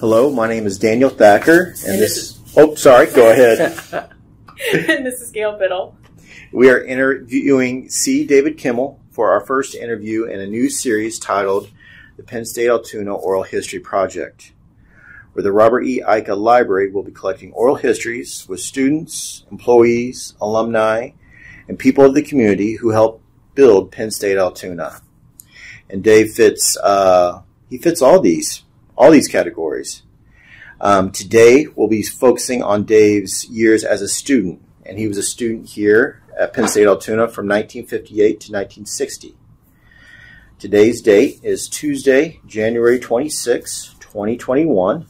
Hello, my name is Daniel Thacker, and, And this, this Oh, sorry. Go ahead. and this is Gail Biddle. we are interviewing C. David Kimmel for our first interview in a new series titled "The Penn State Altoona Oral History Project," where the Robert E. Eiche Library will be collecting oral histories with students, employees, alumni, and people of the community who helped build Penn State Altoona. And Dave fits. Uh, he fits all these all these categories. Um, today, we'll be focusing on Dave's years as a student, and he was a student here at Penn State Altoona from 1958 to 1960. Today's date is Tuesday, January 26, 2021,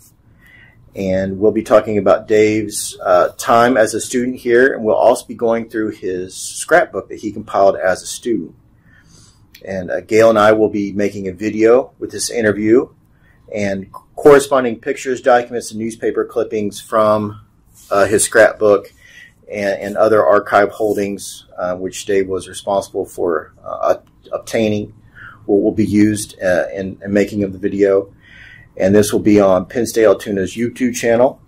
and we'll be talking about Dave's uh, time as a student here, and we'll also be going through his scrapbook that he compiled as a student. And uh, Gail and I will be making a video with this interview and corresponding pictures, documents, and newspaper clippings from uh, his scrapbook and, and, other archive holdings, uh, which Dave was responsible for uh, obtaining, will, will, be used uh, in, in, making of the video. And this will be on Penn State Altoona's YouTube channel.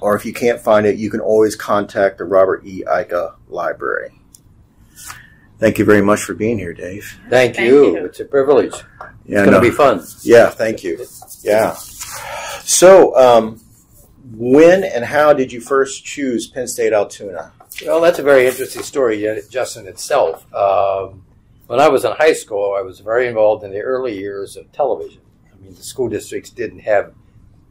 Or if you can't find it, you can always contact the Robert E. Eiche Library. Thank you very much for being here, Dave. Thank, Thank you. you. It's a privilege. Yeah, it's going to no. be fun. Yeah, thank you. Yeah. So, um, when and how did you first choose Penn State Altoona? Well, that's a very interesting story just in itself. Um, when I was in high school, I was very involved in the early years of television. I mean, the school districts didn't have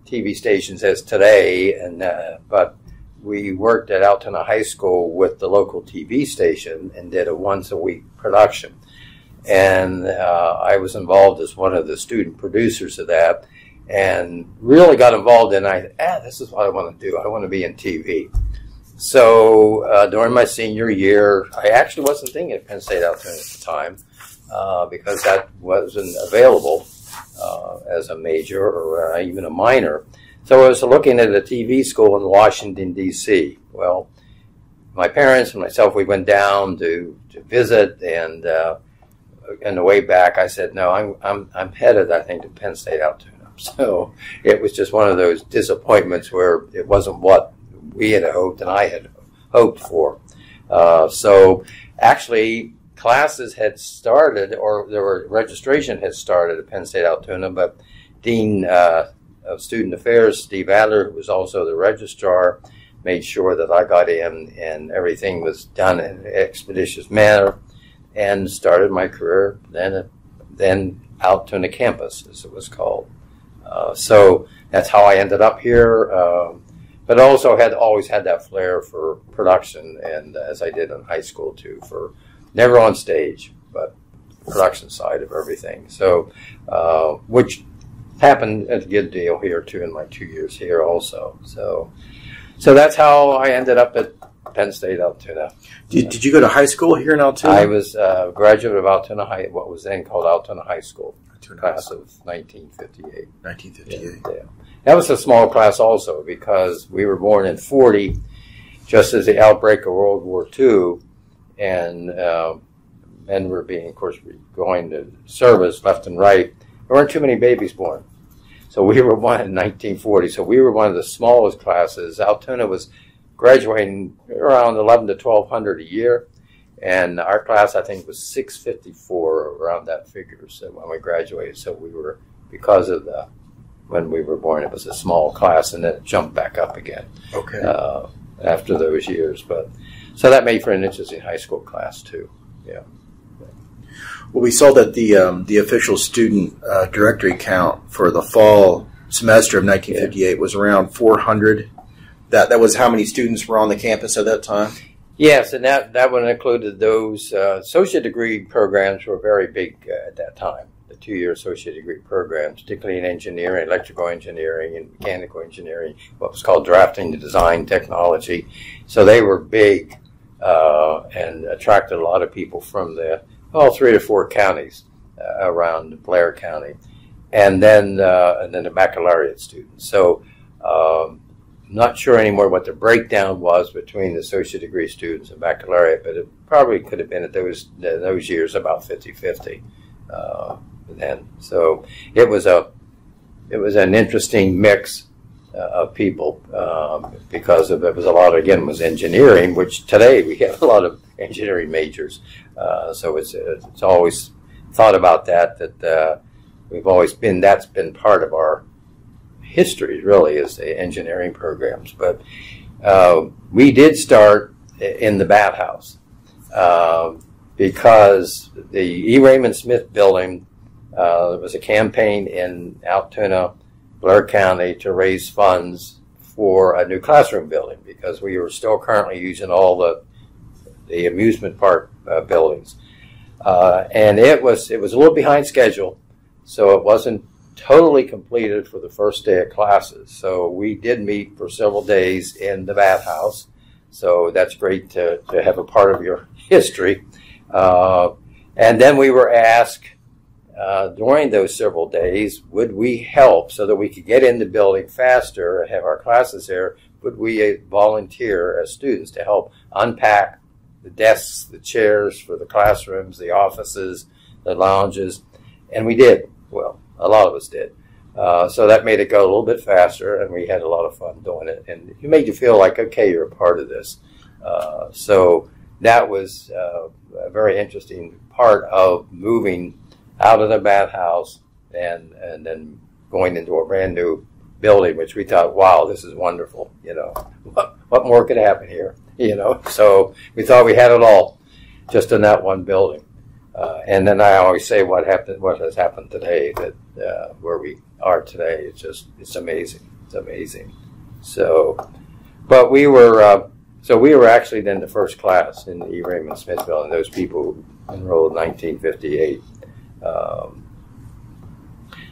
TV stations as today, and uh, but we worked at Altoona High School with the local TV station and did a once a week production. And uh, I was involved as one of the student producers of that and really got involved in I ah this is what I want to do. I want to be in TV so uh, during my senior year I actually wasn't thinking of Penn State Altoona at the time uh, because that wasn't available uh, as a major or uh, even a minor. So I was looking at a TV school in Washington D.C. well my parents and myself we went down to, to visit and on the way back I said no I'm, I'm, I'm headed I think to Penn State Altoona so it was just one of those disappointments where it wasn't what we had hoped and I had hoped for. Uh, so actually, classes had started, or there were registration had started at Penn State Altoona, but Dean uh, of Student Affairs, Steve Adler, who was also the registrar, made sure that I got in and everything was done in an expeditious manner, and started my career then then Altoona campus, as it was called. Uh, so that's how I ended up here. Um, but also had always had that flair for production, and as I did in high school too, for never on stage, but production side of everything. So, uh, which happened a good deal here too in my two years here also. So, so that's how I ended up at Penn State Altoona. Did, did you go to high school here in Altoona? I was a graduate of Altoona High, what was then called Altoona High School Altoona class of 1958. 1958. Yeah. That was a small class also because we were born in 40, just as the outbreak of World War II, and uh, men were being, of course, going to service left and right. There weren't too many babies born. So we were one in 1940. So we were one of the smallest classes. Altoona was graduating around 11 to 1200 a year. And our class, I think, was 654 around that figure. So when we graduated, so we were because of the when we were born, it was a small class, and then it jumped back up again Okay. uh, after those years. But so that made for an interesting high school class too. Yeah. Well, we saw that the um, the official student uh, directory count for the fall semester of 1958 was around 400. That that was how many students were on the campus at that time. Yes, and that that one included those uh, associate degree programs were very big uh, at that time. The two-year associate degree programs, particularly in engineering, electrical engineering, and mechanical engineering, what was called drafting and design technology. So they were big uh, and attracted a lot of people from the all three to four counties uh, around Blair County, and then uh, and then the baccalaureate students. So. Um, not sure anymore what the breakdown was between the associate degree students and baccalaureate, but it probably could have been at those those years about 50-50 uh, then. So it was a it was an interesting mix uh, of people um, because of, it was a lot. Of, again, was engineering, which today we have a lot of engineering majors. Uh, so it's it's always thought about that that uh, we've always been that's been part of our history really is the engineering programs. But uh, we did start in the bathhouse uh, because the E. Raymond Smith building. Uh, was a campaign in Altoona Blair County to raise funds for a new classroom building because we were still currently using all the the amusement park uh, buildings, uh, and it was it was a little behind schedule, so it wasn't totally completed for the first day of classes. So we did meet for several days in the bathhouse. So that's great to, to have a part of your history. Uh, and then we were asked uh, during those several days, would we help so that we could get in the building faster and have our classes there? Would we uh, volunteer as students to help unpack the desks, the chairs for the classrooms, the offices, the lounges? And we did. Well, a lot of us did. Uh, so that made it go a little bit faster, and we had a lot of fun doing it. And it made you feel like, okay, you're a part of this. Uh, so that was uh, a very interesting part of moving out of the bathhouse and and then going into a brand new building, which we thought, wow, this is wonderful. You know, what, what more could happen here? You know, so we thought we had it all just in that one building. Uh, and then I always say what happened, what has happened today, that uh, where we are today, it's just it's amazing. It's amazing. So, but we were uh, so we were actually then the first class in the E. Raymond Smith building, and Those people enrolled in 1958. Um,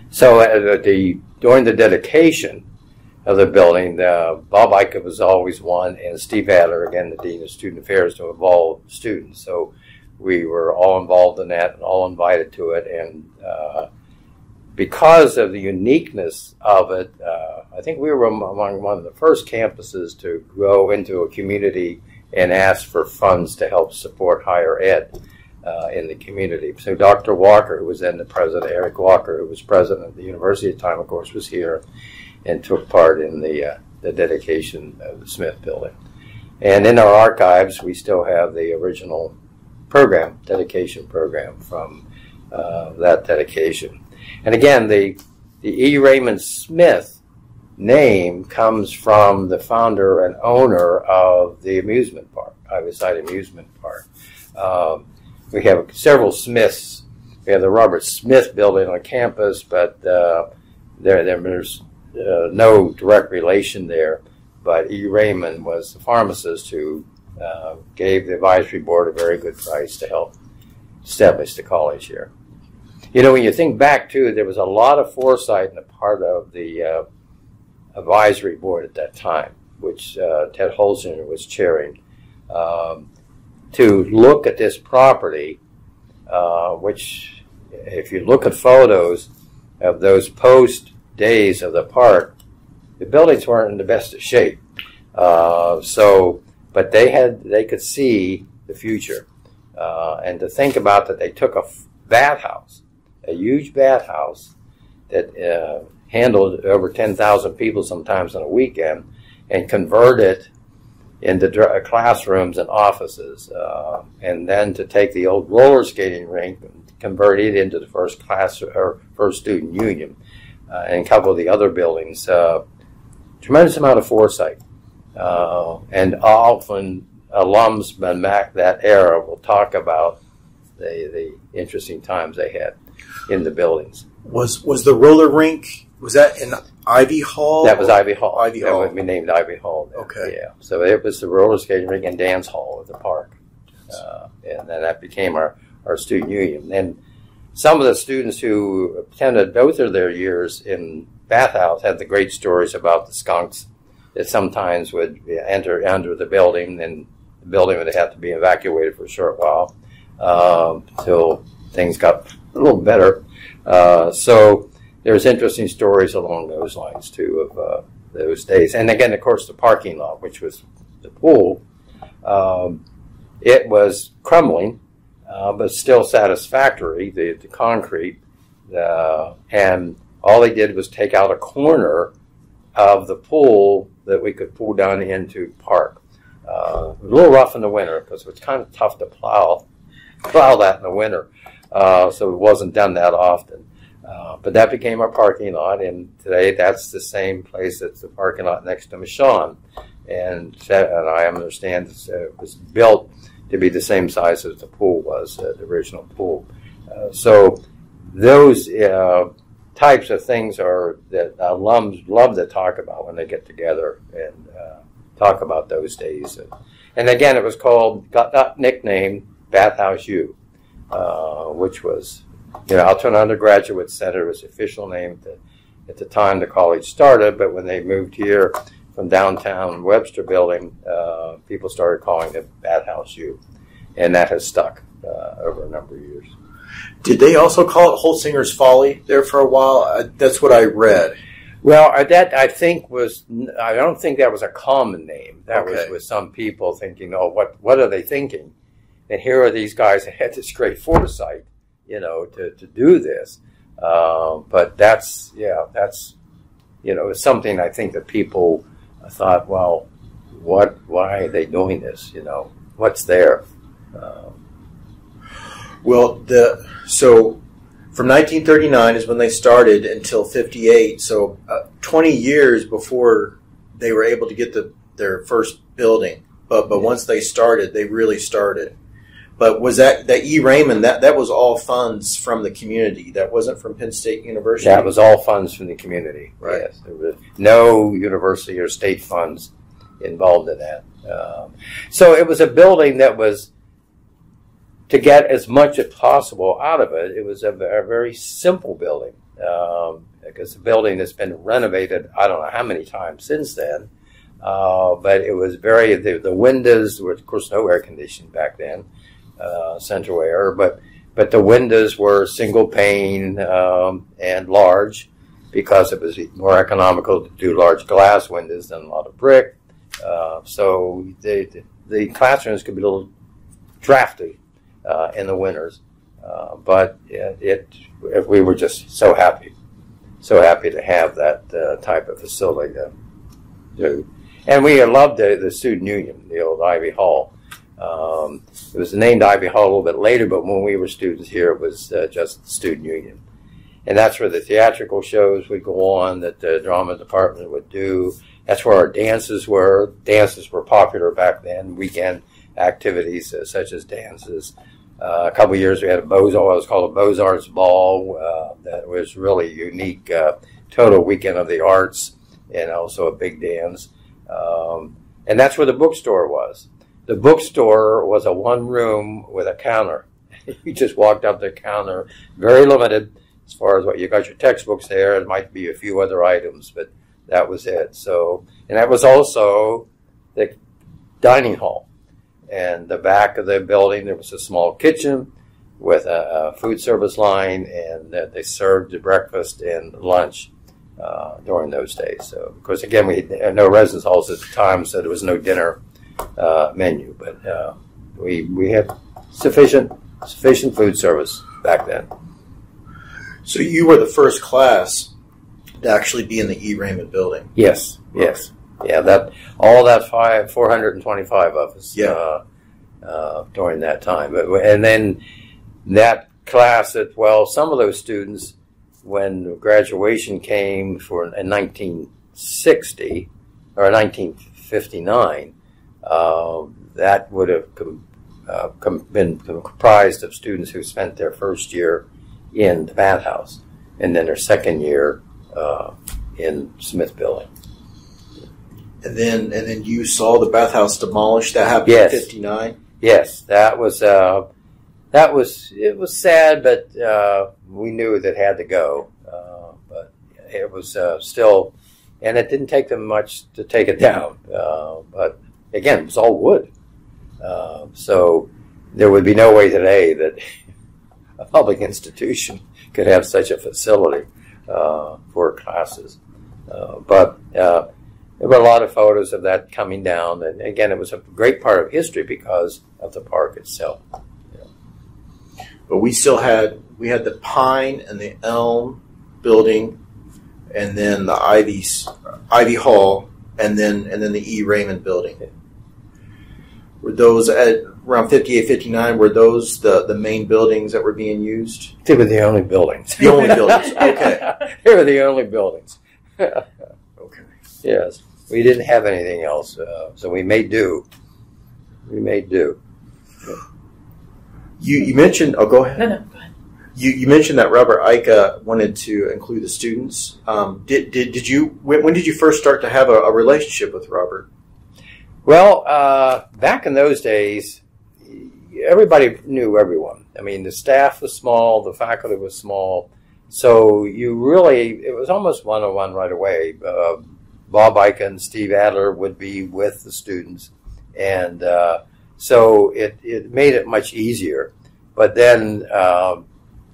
so at the during the dedication of the building, uh, Bob Eiche was always one, and Steve Adler, again the dean of student affairs, to involve students. So we were all involved in that and all invited to it, and uh, because of the uniqueness of it, uh, I think we were among one of the first campuses to go into a community and ask for funds to help support higher ed uh, in the community. So Dr. Walker, who was then the president, Eric Walker, who was president of the university at the time, of course, was here and took part in the, uh, the dedication of the Smith building. And in our archives, we still have the original program, dedication program from uh, that dedication. And again, the, the E. Raymond Smith name comes from the founder and owner of the amusement park, Side Amusement Park. Um, we have several Smiths. We have the Robert Smith building on campus, but uh, there, there's uh, no direct relation there. But E. Raymond was the pharmacist who uh, gave the advisory board a very good price to help establish the college here. You know, when you think back too, there was a lot of foresight on the part of the uh, advisory board at that time, which uh, Ted Holzner was chairing. Um, to look at this property, uh, which, if you look at photos of those post days of the park, the buildings weren't in the best of shape. Uh, so, but they had, they could see the future. Uh, and to think about that, they took a bathhouse, a huge bathhouse that uh, handled over 10,000 people sometimes on a weekend, and converted it into uh, classrooms and offices, uh, and then to take the old roller skating rink and convert it into the first class or first student union, uh, and a couple of the other buildings. Uh, tremendous amount of foresight, uh, and often alums from that era will talk about the the interesting times they had in the buildings. Was was the roller rink? Was that in Ivy Hall? That was Ivy Hall. Ivy Hall. That would be named Ivy Hall. Okay. Yeah. So it was the roller skating rink and dance hall at the park. Uh, and then that became our, our student union. And some of the students who attended both of their years in Bathhouse had the great stories about the skunks that sometimes would enter under the building and the building would have to be evacuated for a short while um, until things got a little better. Uh, so there's interesting stories along those lines too of uh, those days. And again, of course, the parking lot, which was the pool, um, it was crumbling, uh, but still satisfactory. The, the concrete, uh, and all they did was take out a corner of the pool that we could pull down into park. Uh, a little rough in the winter because it was kind of tough to plow plow that in the winter, uh, so it wasn't done that often. Uh, but that became our parking lot, and today that's the same place that's the parking lot next to Michon. And, and I understand it was built to be the same size as the pool was, uh, the original pool. Uh, so those uh, types of things are that alums love to talk about when they get together and uh, talk about those days. And, and, again, it was called, got that nickname, Bathhouse U, uh, which was, you know, Altoona Undergraduate Center was the official name at the, at the time the college started, but when they moved here from downtown Webster Building, uh, people started calling it Bathhouse U, and that has stuck uh, over a number of years. Did they also call it Holsinger's Folly there for a while? Uh, that's what I read. Well, uh, that I think was I don't think that was a common name. That okay. was with some people thinking, "Oh, what what are they thinking?" And here are these guys that had this great foresight, you know, to, to do this. Uh, but that's yeah, that's you know, it's something I think that people thought, well, what? Why are they doing this? You know, what's there? Uh, well, the so from 1939 is when they started until 58. So uh, 20 years before they were able to get the their first building. But but once they started, they really started. But was that that E. Raymond that that was all funds from the community? That wasn't from Penn State University. That was all funds from the community. Right. Yes, there was no university or state funds involved in that. Um, so it was a building that was to get as much as possible out of it, it was a, a very simple building um, because the building has been renovated I don't know how many times since then. Uh, but it was very the, the, windows were of course no air conditioning back then, uh, central air, but but the windows were single pane um, and large because it was more economical to do large glass windows than a lot of brick. Uh, so the the classrooms could be a little drafty uh, in the winters. Uh, but it, it, we were just so happy, so happy to have that uh, type of facility to do. And we loved the, the student union, the old Ivy Hall. Um, it was named Ivy Hall a little bit later, but when we were students here, it was uh, just the student union. And that's where the theatrical shows would go on that the drama department would do. That's where our dances were. Dances were popular back then, weekend activities uh, such as dances. Uh, a couple years we had a Beaux it was called a Beaux Arts Ball uh, that was really unique, total weekend of the arts, and also a big dance. Um, and that's where the bookstore was. The bookstore was a one room with a counter. you just walked up the counter, very limited as far as what you got your textbooks there. It might be a few other items, but that was it. So, and that was also the dining hall. And the back of the building, there was a small kitchen with a, a food service line, and uh, they served the breakfast and lunch uh, during those days. So, of course, again, we had no residence halls at the time, so there was no dinner uh, menu, but uh, we we had sufficient sufficient food service back then. So you were the first class to actually be in the E. Raymond building. Yes, yes yeah, that all that five, 425 of us yeah. uh, uh, during that time. And then that class that, well, some of those students, when graduation came for in 1960 or 1959, uh, that would have com- uh, com- been comprised of students who spent their first year in the bathhouse and then their second year uh, in Smith Building and then and then you saw the bathhouse demolished. That happened yes. in '59. Yes, that was uh, that was it was sad, but uh, we knew that had to go. Uh, but it was uh, still, and it didn't take them much to take it down. Uh, but again, it was all wood, uh, so there would be no way today that a public institution could have such a facility for classes. but there were a lot of photos of that coming down, and again, it was a great part of history because of the park itself. But we still had we had the pine and the elm building and then the Ivy Ivy Hall, and then and then the E. Raymond Building. Were those at around 58, 59, were those the, the main buildings that were being used? They were the only buildings. The only buildings, okay. they were the only buildings. Okay. Yes, we didn't have anything else, uh, so we made do. We made do. You, you mentioned, oh, go ahead. No, no, go ahead. You, you mentioned that Robert Eiche wanted to include the students. Um, did, did, did you, when, when did you first start to have a, a relationship with Robert? Well, uh, back in those days, everybody knew everyone. I mean, the staff was small, the faculty was small, so you really it was almost one on one right away. Uh, Bob Eiche and Steve Adler would be with the students, and uh, so it it made it much easier. But then, uh,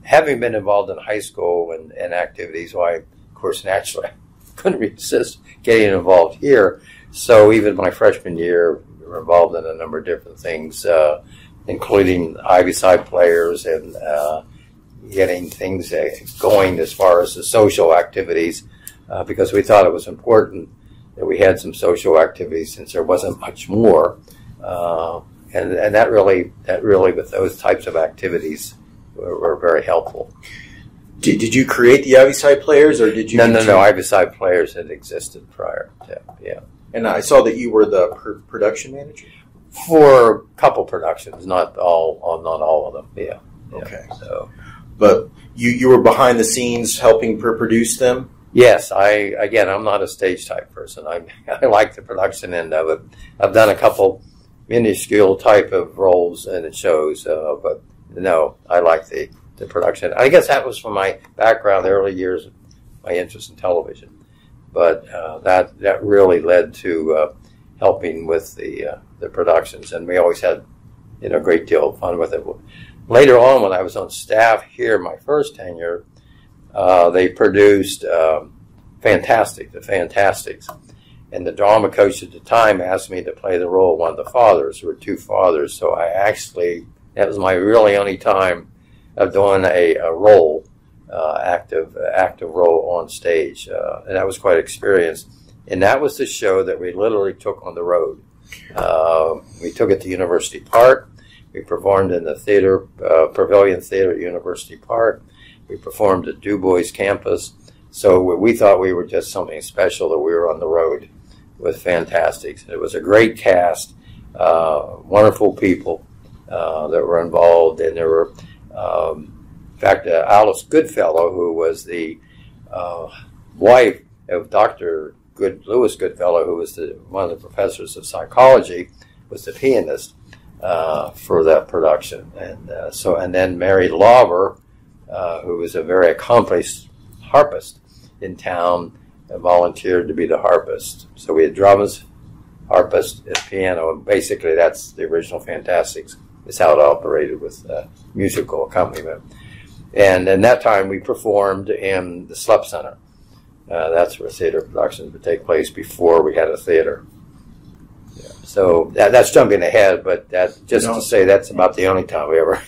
having been involved in high school and, and activities, I, of course, naturally couldn't resist getting involved here. So even my freshman year, we were involved in a number of different things. Uh, including Ivy side players and uh, getting things uh, going as far as the social activities, uh, because we thought it was important that we had some social activities since there wasn't much more, uh, and and that really that really with those types of activities were, were very helpful. Did, did you create the Ivy Side players, or did you? No, no, no. Ivy side players had existed prior. To, yeah. And I saw that you were the pr- production manager. For a couple productions, not all, not all of them. Yeah. yeah. Okay. So But you, you were behind the scenes helping pr- produce them. Yes, I again, I'm not a stage type person. I I like the production end of it. I've done a couple minuscule type of roles in the shows, uh, but no, I like the the production. I guess that was from my background, the early years, of my interest in television. But uh, that that really led to uh, helping with the uh, the productions, and we always had you know a great deal of fun with it. Later on, when I was on staff here, my first tenure, uh, they produced um, Fantastic, the Fantasticks, and the drama coach at the time asked me to play the role of one of the fathers. There were two fathers, so I actually that was my really only time of doing a, a role, uh, active active role on stage, uh, and that was quite an experience. And that was the show that we literally took on the road. Uh, we took it to University Park. We performed in the theater, uh, Pavilion Theater at University Park. We performed at Du Bois campus. So we thought we were just something special that we were on the road with Fantasticks. It was a great cast, uh, wonderful people uh, that were involved, and there were, um, in fact, uh, Alice Goodfellow, who was the uh, wife of Dr. Good Louis Goodfellow, who was the, one of the professors of psychology, was the pianist uh, for that production, and uh, so and then Mary Lawver, uh, who was a very accomplished harpist in town, and volunteered to be the harpist. So we had drummers, harpist, and piano, and basically that's the original Fantasticks. Is how it operated with uh, musical accompaniment. And in that time, we performed in the Slep Center. Uh, that's where theater productions would take place before we had a theater. Yeah. So that, that's jumping ahead, but that just No. to say that's about the only time we ever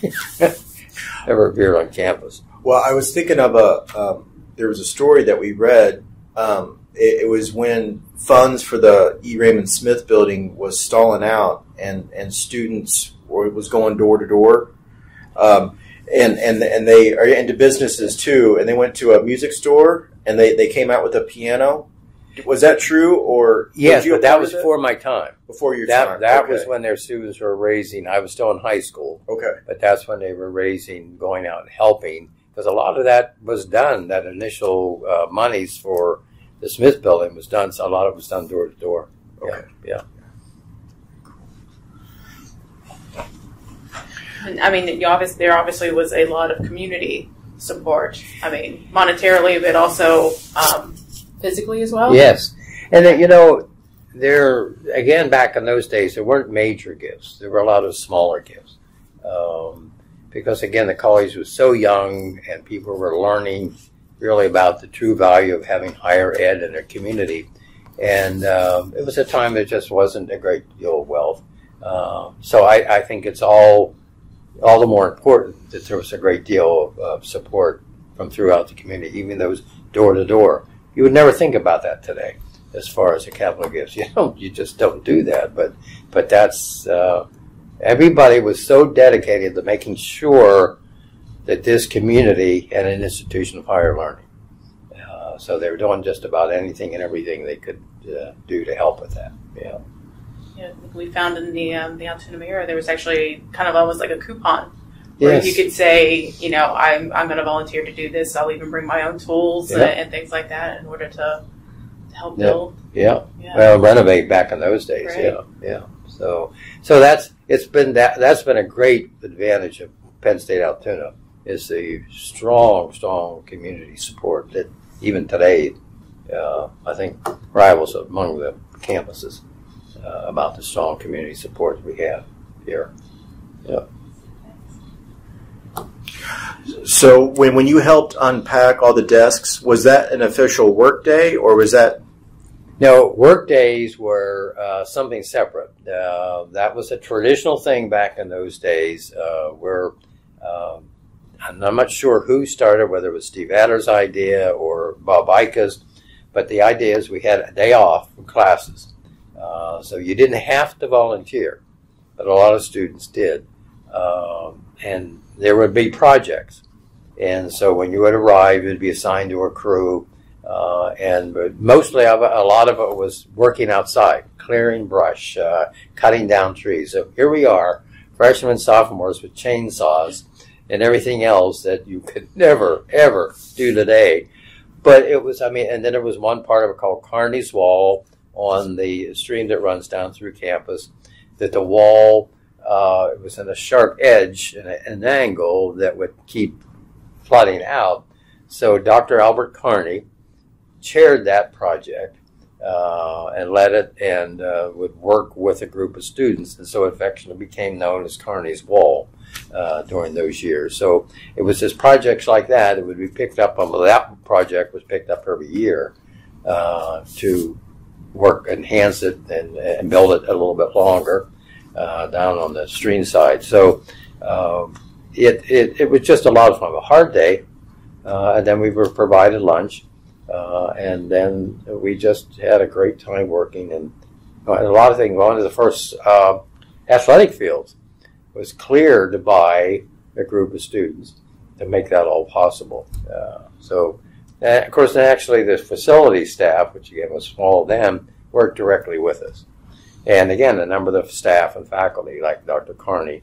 ever appeared on campus. Well, I was thinking of a. Um, there was a story that we read. Um, it, it was when funds for the E. Raymond Smith building was stalling out, and and students were was going door to door, um, and and and they are into businesses too, and they went to a music store and they they came out with a piano. Was that true, or Yes, you but that was of before my time. before your That time? that Okay. was when their students were raising. I was still in high school. okay. but that's when they were raising, going out and helping, because a lot of that was done. That initial uh, monies for the Smith Building was done. So a lot of it was done door to door. Okay. Yeah. And, I mean, you obviously, there obviously was a lot of community support. I mean, monetarily, but also um, physically as well. Yes, and then, you know, there again back in those days there weren't major gifts. There were a lot of smaller gifts, um, because again the college was so young and people were learning really about the true value of having higher ed in their community, and um, it was a time that just wasn't a great deal of wealth. Uh, so I, I think it's all all the more important that there was a great deal of uh, support from throughout the community, even those door to door you would never think about that today as far as the capital gifts. You don't, you just don't do that. But but that's uh, everybody was so dedicated to making sure that this community and an institution of higher learning. Uh, so they were doing just about anything and everything they could uh, do to help with that. Yeah. Yeah, we found in the um, the Altoona Mirror there was actually kind of almost like a coupon where Yes. you could say, you know, I'm I'm going to volunteer to do this. I'll even bring my own tools Yeah. and, and things like that in order to, to help Yeah. build. Yeah. Yeah. Well, renovate back in those days. Right. Yeah. Yeah. So so that's it's been that that's been a great advantage of Penn State Altoona is the strong strong community support that even today uh, I think rivals among the campuses uh, about the strong community support we have here. So when when you helped unpack all the desks, was that an official work day or was that No, work days were uh, something separate. Uh, that was a traditional thing back in those days uh, where um, I'm I'm not sure who started, whether it was Steve Adler's idea or Bob Eiche's, but the idea is we had a day off from classes. Uh, so you didn't have to volunteer, but a lot of students did. Um, and there would be projects. And so when you would arrive, you'd be assigned to a crew. Uh, and mostly a lot of it was working outside, clearing brush, uh, cutting down trees. So here we are, freshmen sophomores with chainsaws and everything else that you could never ever do today. But it was, I mean, and then there was one part of it called Carney's Wall on the stream that runs down through campus. That the wall uh, it was in a sharp edge and an angle that would keep flooding out. So Dr. Albert Carney chaired that project uh, and led it and uh, would work with a group of students. And so it affectionately became known as Carney's Wall uh, during those years. So it was just projects like that that would be picked up on. Well, that project was picked up every year uh, to work, enhance it, and, and build it a little bit longer down on the stream side. So um, it, it, it was just a lot of fun. A hard day. Uh, and then we were provided lunch. Uh, and then we just had a great time working and, uh, and a lot of things. One of the first uh, athletic fields was cleared by a group of students to make that all possible. Uh, so, of course, actually the facility staff, which again was small then, worked directly with us. And again, a number of the staff and faculty, like Dr. Carney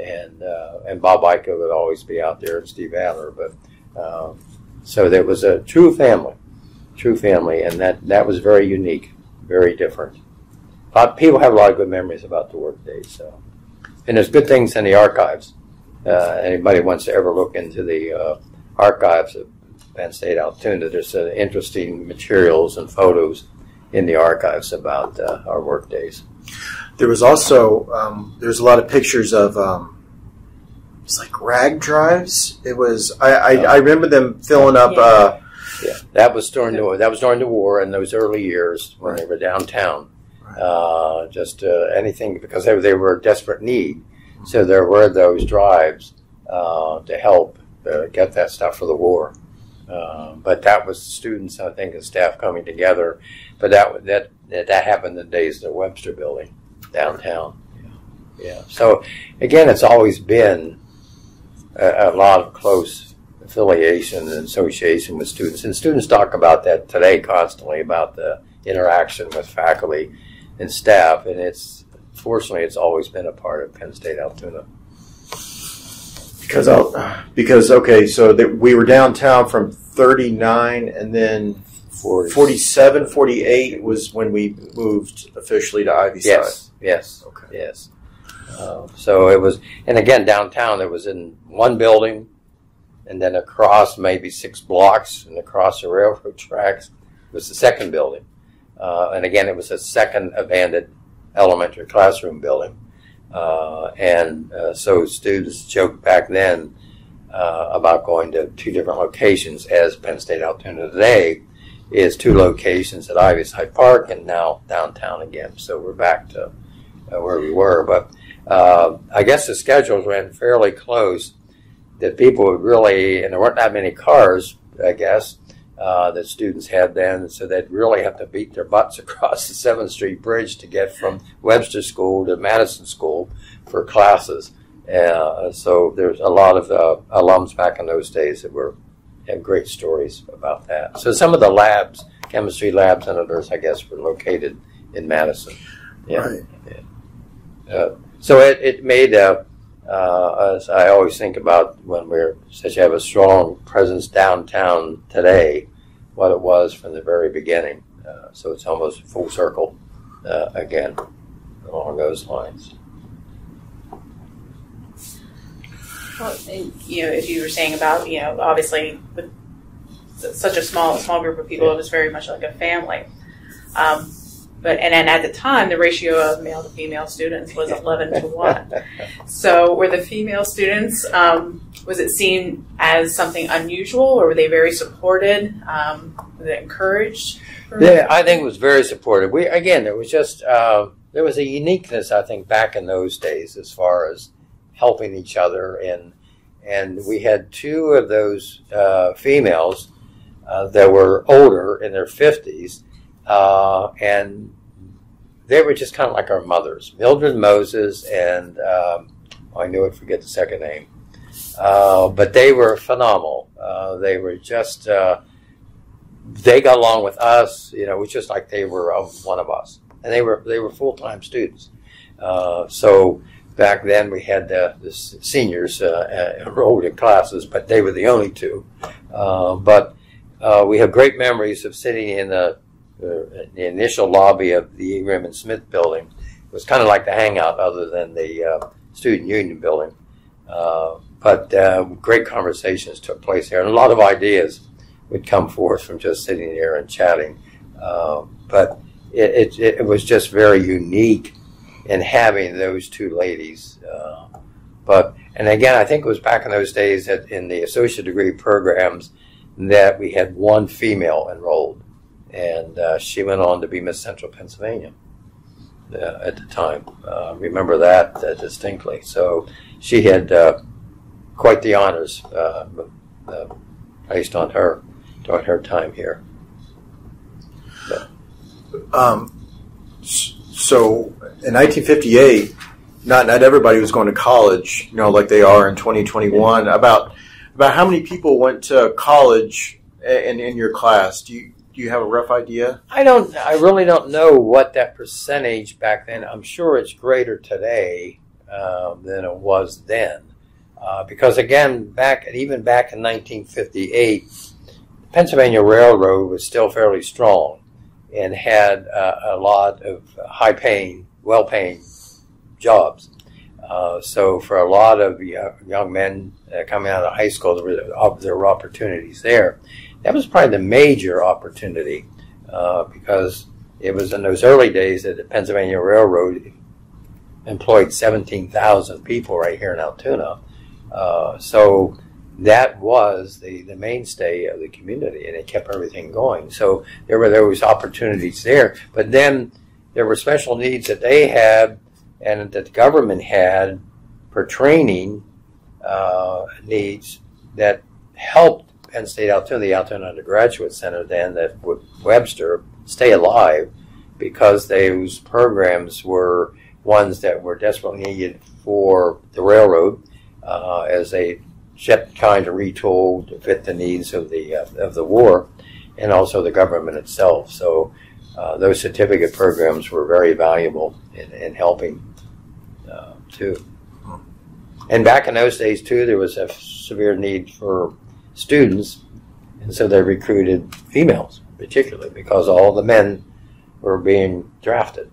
and uh, and Bob Eiche would always be out there, and Steve Adler. But um, so there was a true family, true family, and that that was very unique, very different. Lot, people have a lot of good memories about the work days. So, and there's good things in the archives. Uh, anybody wants to ever look into the uh, archives of Penn State Altoona, there's uh, interesting materials and photos in the archives about uh, our work days. There was also um, there's a lot of pictures of um, it's like rag drives. It was I, I, I remember them filling up. Uh, Yeah, that was during the that was during the war in those early years when they were downtown. Right. Uh, just uh, anything because they, they were in desperate need, so there were those drives uh, to help uh, get that stuff for the war. Uh, but that was students, I think, and staff coming together. But that that that, that happened in the days of the Webster Building downtown. Yeah. yeah. So again, it's always been a, a lot of close affiliation and association with students. And students talk about that today constantly about the interaction with faculty and staff. And it's fortunately, it's always been a part of Penn State Altoona. Because I'll, because okay, so that we were downtown from 39 and then 40. 47, 48 was when we moved officially to Ivy Yes, yes, Okay. yes. Uh, so it was, and again, downtown, it was in one building, and then across maybe six blocks and across the railroad tracks was the second building. Uh, and again, it was a second abandoned elementary classroom building. Uh, and uh, so students joked back then uh, about going to two different locations, as Penn State Altoona today is two locations at Ivy Side Park and now downtown again. So we're back to uh, where we were. But uh, I guess the schedules ran fairly close that people would really, and there weren't that many cars, I guess, uh, that students had then, so they'd really have to beat their butts across the Seventh Street Bridge to get from Webster School to Madison School for classes. Uh, so there's a lot of uh, alums back in those days that were have great stories about that. So some of the labs, chemistry labs and others, I guess, were located in Madison. Yeah. Right. yeah. Uh, so it, it made a, uh, as I always think about when we're such have a strong presence downtown today, what it was from the very beginning. Uh, so it's almost full circle uh, again along those lines. Well, you know, as you were saying about, you know, obviously with such a small small group of people, it was very much like a family. Um, but and, and at the time, the ratio of male to female students was eleven to one. So were the female students um, was it seen as something unusual, or were they very supported? Um, were they encouraged? Yeah, I think it was very supportive. We again, there was just uh, there was a uniqueness I think back in those days as far as helping each other and and we had two of those uh, females uh, that were older in their fifties, uh, and they were just kind of like our mothers, Mildred Moses and um, I knew I'd forget the second name, uh, but they were phenomenal. Uh, they were just uh, they got along with us. You know, it was just like they were one of us, and they were they were full time students. so back then we had the, the seniors uh, enrolled in classes, but they were the only two. Uh, but uh, we have great memories of sitting in the, the initial lobby of the Ingram and Smith building. Was kind of like the hangout, other than the uh, student union building. Uh, but uh, great conversations took place there, and a lot of ideas would come forth from just sitting there and chatting. but it, it, it was just very unique in having those two ladies. Uh, but and again, I think it was back in those days that in the associate degree programs that we had one female enrolled, and uh, she went on to be Miss Central Pennsylvania uh, at the time. Uh, remember that uh, distinctly. So she had uh, quite the honors placed on her during her time here. But. Um, so in 1958, not not everybody was going to college, you know, like they are in 2021. About about how many people went to college in in your class? Do you do you have a rough idea? I don't. I really don't know what that percentage back then. I'm sure it's greater today um, than it was then, uh, because again, back even back in 1958, Pennsylvania Railroad was still fairly strong and had uh, a lot of high paying, well paying jobs. Uh, so for a lot of young men uh, coming out of high school, there were, there were, opportunities there. That was probably the major opportunity uh, because it was in those early days that the Pennsylvania Railroad employed 17,000 people right here in Altoona. Uh, so that was the, the mainstay of the community and it kept everything going. So there were there was opportunities there. But then there were special needs that they had and that the government had for training uh, needs that helped Penn State Altoona, the Altoona Undergraduate Center then that would Webster stay alive because those programs were ones that were desperately needed for the railroad uh, as they ship kind of retooled to fit the needs of the uh, of the war, and also the government itself. So uh, those certificate programs were very valuable in, in helping uh, too. And back in those days too, there was a severe need for students, and so they recruited females particularly because all the men were being drafted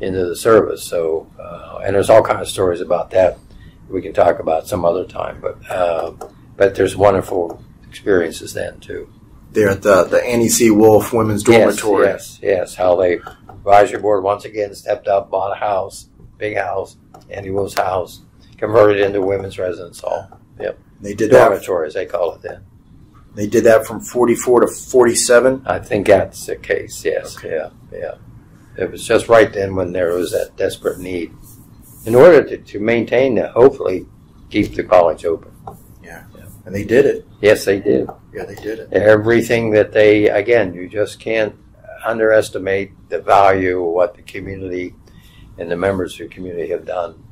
into the service. So, uh, and there's all kinds of stories about that we can talk about some other time. But uh, but there's wonderful experiences then too. There at the the Annie C. Wolf Women's Dormitory. Yes, yes, yes. How they advisory board once again stepped up, bought a house, big house, Annie Wolf's house, converted into women's residence hall. Yep. They did dormitory, as they call it then. They did that from 44 to 47? I think that's the case, yes. Okay. Yeah, yeah. It was just right then when there was that desperate need in order to, to maintain that, hopefully keep the college open. Yeah. yeah. And they did it. Yes, they did. Yeah, they did it. Everything that they, again, you just can't underestimate the value of what the community and the members of the community have done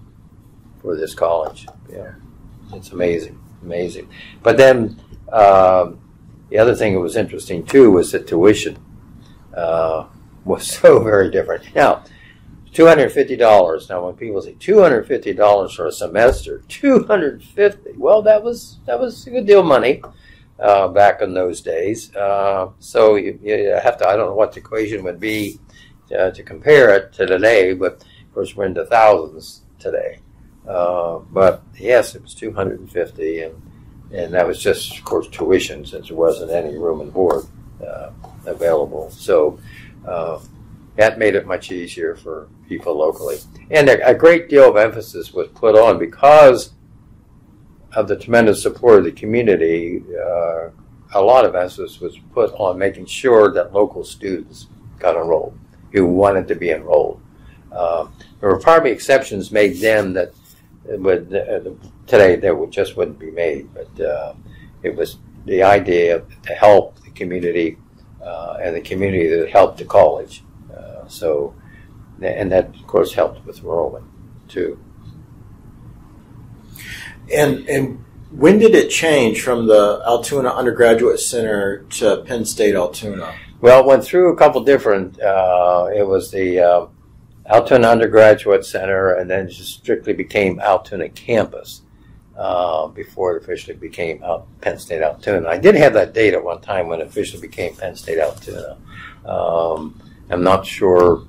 for this college. Yeah, it's amazing, amazing. But then um, the other thing that was interesting too was the tuition uh, was so very different. Now, two hundred fifty dollars. Now, when people say two hundred fifty dollars for a semester, two hundred fifty. Well, that was that was a good deal of money. Uh, back in those days, uh, so you, you, have to. I don't know what the equation would be uh, to compare it to today, but of course we're into thousands today. Uh, but yes, it was two hundred and fifty, and and that was just, of course, tuition since there wasn't any room and board uh, available. So uh, that made it much easier for people locally. And a, a, great deal of emphasis was put on because of the tremendous support of the community. Uh, a lot of emphasis was put on making sure that local students got enrolled who wanted to be enrolled. Uh, there were probably exceptions made then that would uh, today that would just wouldn't be made, but uh, it was the idea to help the community uh, and the community that helped the college. Uh, so, and that of course helped with enrollment too. And and when did it change from the Altoona Undergraduate Center to Penn State Altoona? Well, it went through a couple different. Uh, it was the uh, Altoona Undergraduate Center, and then just strictly became Altoona Campus uh, before it officially became Out, Penn State Altoona. I did have that date at one time when it officially became Penn State Altoona. Um, I'm not sure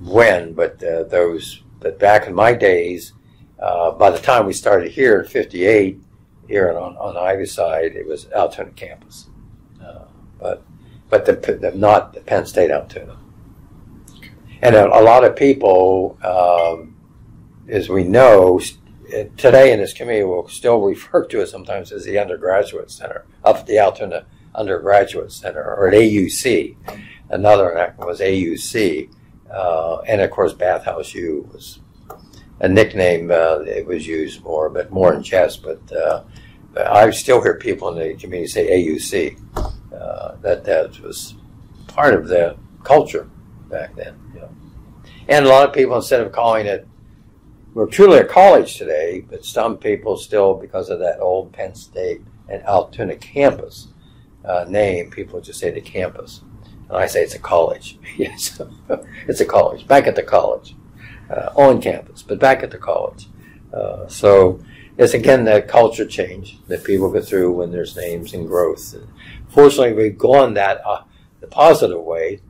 when, but uh, those. But back in my days, uh, by the time we started here in '58, here on on Ivyside, it was Altoona Campus, uh, but but the, the, not the Penn State Altoona. And a, a lot of people, um, as we know, today in this community will still refer to it sometimes as the undergraduate center up at the Altoona Undergraduate Center or at AUC. Another acronym was AUC. Uh, and of course, Bathhouse U was a nickname. Uh, it was used more, but more in jest. But uh, I still hear people in the community say AUC. Uh, that that was part of the culture back then. And a lot of people, instead of calling it, we're truly a college today, but some people still, because of that old Penn State and Altoona campus uh, name, people just say the campus. And I say it's a college. yes, it's a college. Back at the college. Uh, on campus, but back at the college. Uh, so it's again that culture change that people go through when there's names and growth. And fortunately, we've gone that uh, the positive way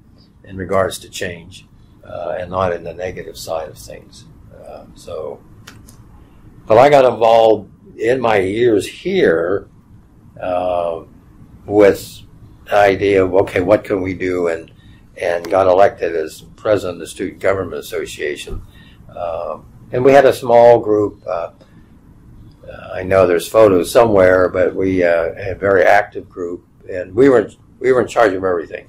in regards to change uh, and not in the negative side of things. Uh, so, but I got involved in my years here uh, with the idea of okay, what can we do, and and got elected as president of the Student Government Association. Um, and we had a small group. Uh, uh, I know there's photos somewhere, but we uh, had a very active group, and we were we were in charge of everything.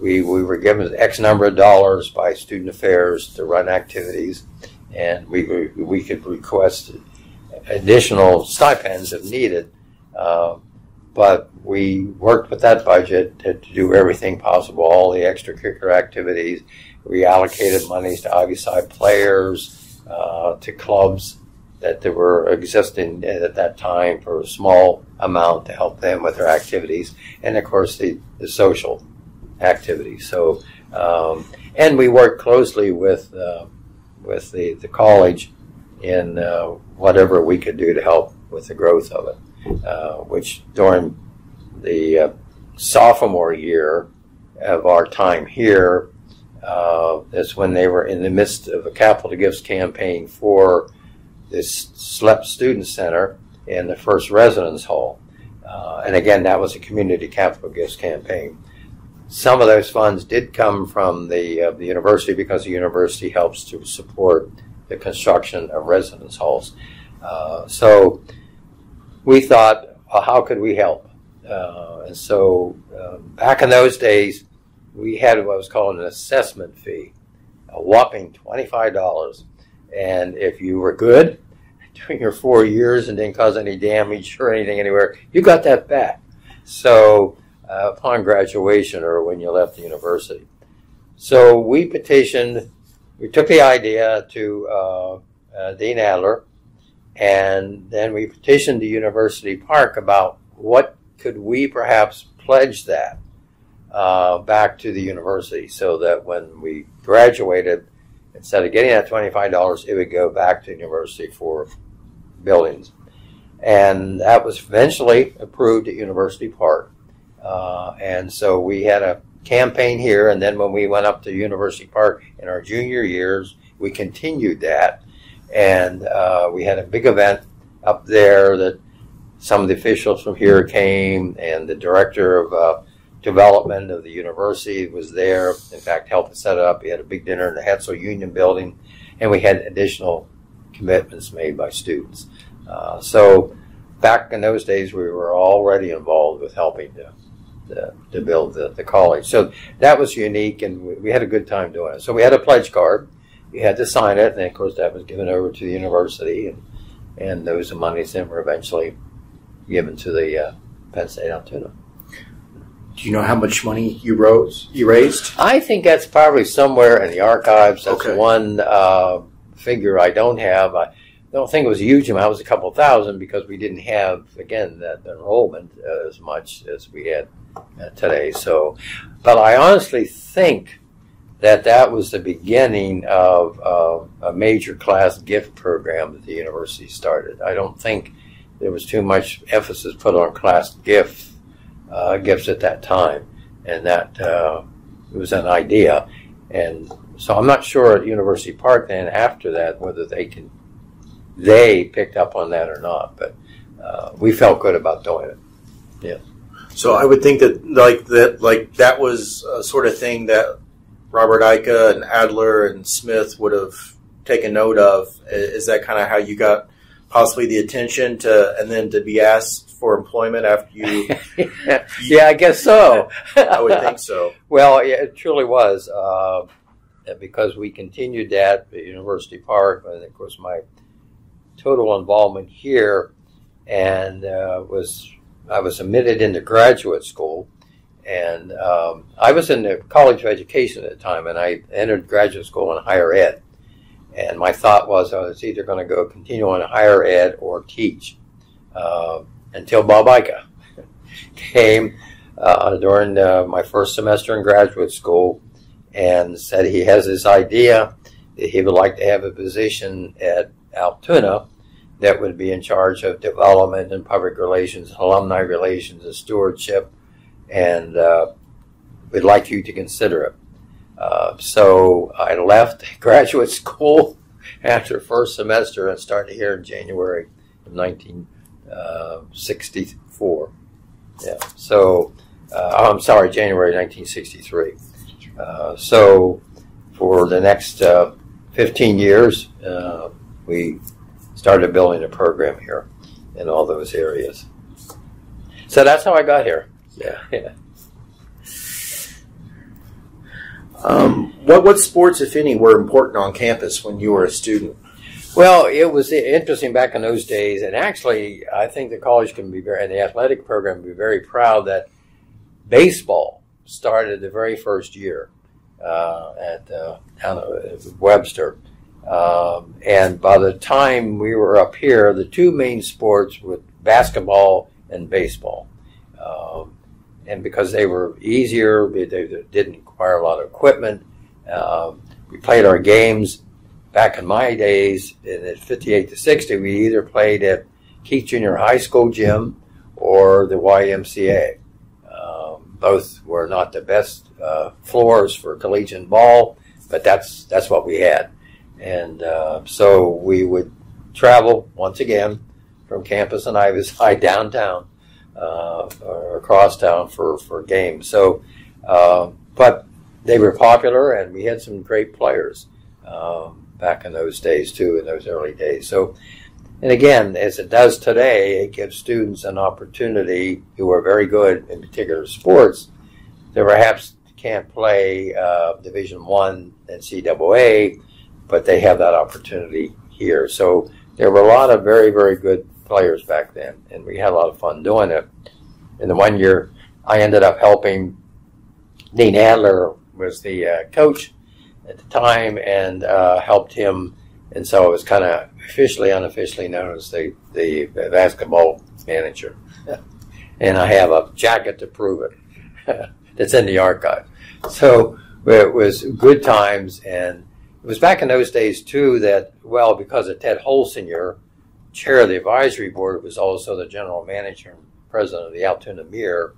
We, we were given X number of dollars by student affairs to run activities, and we, we could request additional stipends if needed. Uh, but we worked with that budget to, to, do everything possible, all the extracurricular activities. We allocated monies to Ivyside players, uh, to clubs that there were existing at that time for a small amount to help them with their activities, and of course the, the social activity. So, um, and we work closely with uh, with the, the college in uh, whatever we could do to help with the growth of it. Uh, which during the uh, sophomore year of our time here, uh, is when they were in the midst of a capital gifts campaign for this Slep Student Center and the first residence hall. Uh, and again, that was a community capital gifts campaign. Some of those funds did come from the, uh, the university because the university helps to support the construction of residence halls. Uh, so we thought, well, how could we help? Uh, and so uh, back in those days, we had what was called an assessment fee, a whopping $25. And if you were good, during your four years and didn't cause any damage or anything anywhere, you got that back. So uh, upon graduation or when you left the university. So we petitioned, we took the idea to uh, uh, Dean Adler, and then we petitioned the University Park about what could we perhaps pledge that uh, back to the university so that when we graduated, instead of getting that $25, it would go back to the university for buildings. And that was eventually approved at University Park. Uh, and so we had a campaign here, and then when we went up to University Park in our junior years, we continued that. And uh, we had a big event up there that some of the officials from here came, and the director of uh, development of the university was there. In fact, helped set it up. We had a big dinner in the Hetzel Union building, and we had additional commitments made by students. Uh, so back in those days, we were already involved with helping to, to, to build the, the, college. So that was unique, and we, we, had a good time doing it. So we had a pledge card. You had to sign it, and of course that was given over to the university, and, and those monies then were eventually given to the uh, Penn State Altoona. Do you know how much money you rose? You raised? I think that's probably somewhere in the archives. That's okay. one uh, figure I don't have. I don't think it was a huge amount. It was a couple thousand because we didn't have again that enrollment uh, as much as we had uh, today. So, but I honestly think that that was the beginning of a major class gift program that the university started. I don't think there was too much emphasis put on class gift uh, gifts at that time, and that uh, it was an idea. And so I'm not sure at University Park then after that whether they can they picked up on that or not, but uh, we felt good about doing it. Yeah. So I would think that like that like that was a sort of thing that Robert Eiche and Adler and Smith would have taken note of. Is that kind of how you got possibly the attention to and then to be asked for employment after you? yeah, I guess so. I would think so. Well, yeah, it truly was uh, because we continued that at University Park, and of course my total involvement here, and uh, was I was admitted into graduate school, and um, I was in the College of Education at the time, and I entered graduate school in higher ed. And my thought was I was either going to go continue on higher ed or teach. Uh, until Bob Eiche came uh, during uh, my first semester in graduate school and said he has this idea that he would like to have a position at Altoona that would be in charge of development and public relations, alumni relations, and stewardship, and uh, we'd like you to consider it. Uh, so I left graduate school after first semester and started here in January of 19. Uh, 64. Yeah. So, uh, I'm sorry, January 1963. Uh, so, for the next uh, 15 years, we started building a program here in all those areas. So that's how I got here. Yeah. Yeah. Um, what what sports, if any, were important on campus when you were a student? Well, it was interesting back in those days, and actually, I think the college can be very, and the athletic program can be very proud that baseball started the very first year uh, at uh, Webster. Um, and by the time we were up here, the two main sports were basketball and baseball. Um, and because they were easier, they, didn't require a lot of equipment. Uh, we played our games back in my days, and at 58 to 60, we either played at Keith Junior High School gym or the YMCA. Um, both were not the best uh, floors for collegiate ball, but that's that's what we had. And uh, so we would travel once again from campus and Ivyside downtown uh, or across town for, for games. So, uh, but they were popular and we had some great players. Um, back in those days too, in those early days. So, and again, as it does today, it gives students an opportunity who are very good in particular sports that perhaps can't play uh, Division One and NCAA, but they have that opportunity here. So there were a lot of very, very good players back then, and we had a lot of fun doing it. In the one year, I ended up helping Dean Adler was the uh, coach at the time, and uh, helped him, and so I was kind of officially, unofficially known as the the basketball manager. and I have a jacket to prove it. That's in the archive. So it was good times, and it was back in those days too that well because of Ted Holsinger, chair of the advisory board, was also the general manager and president of the Altoona Mirror.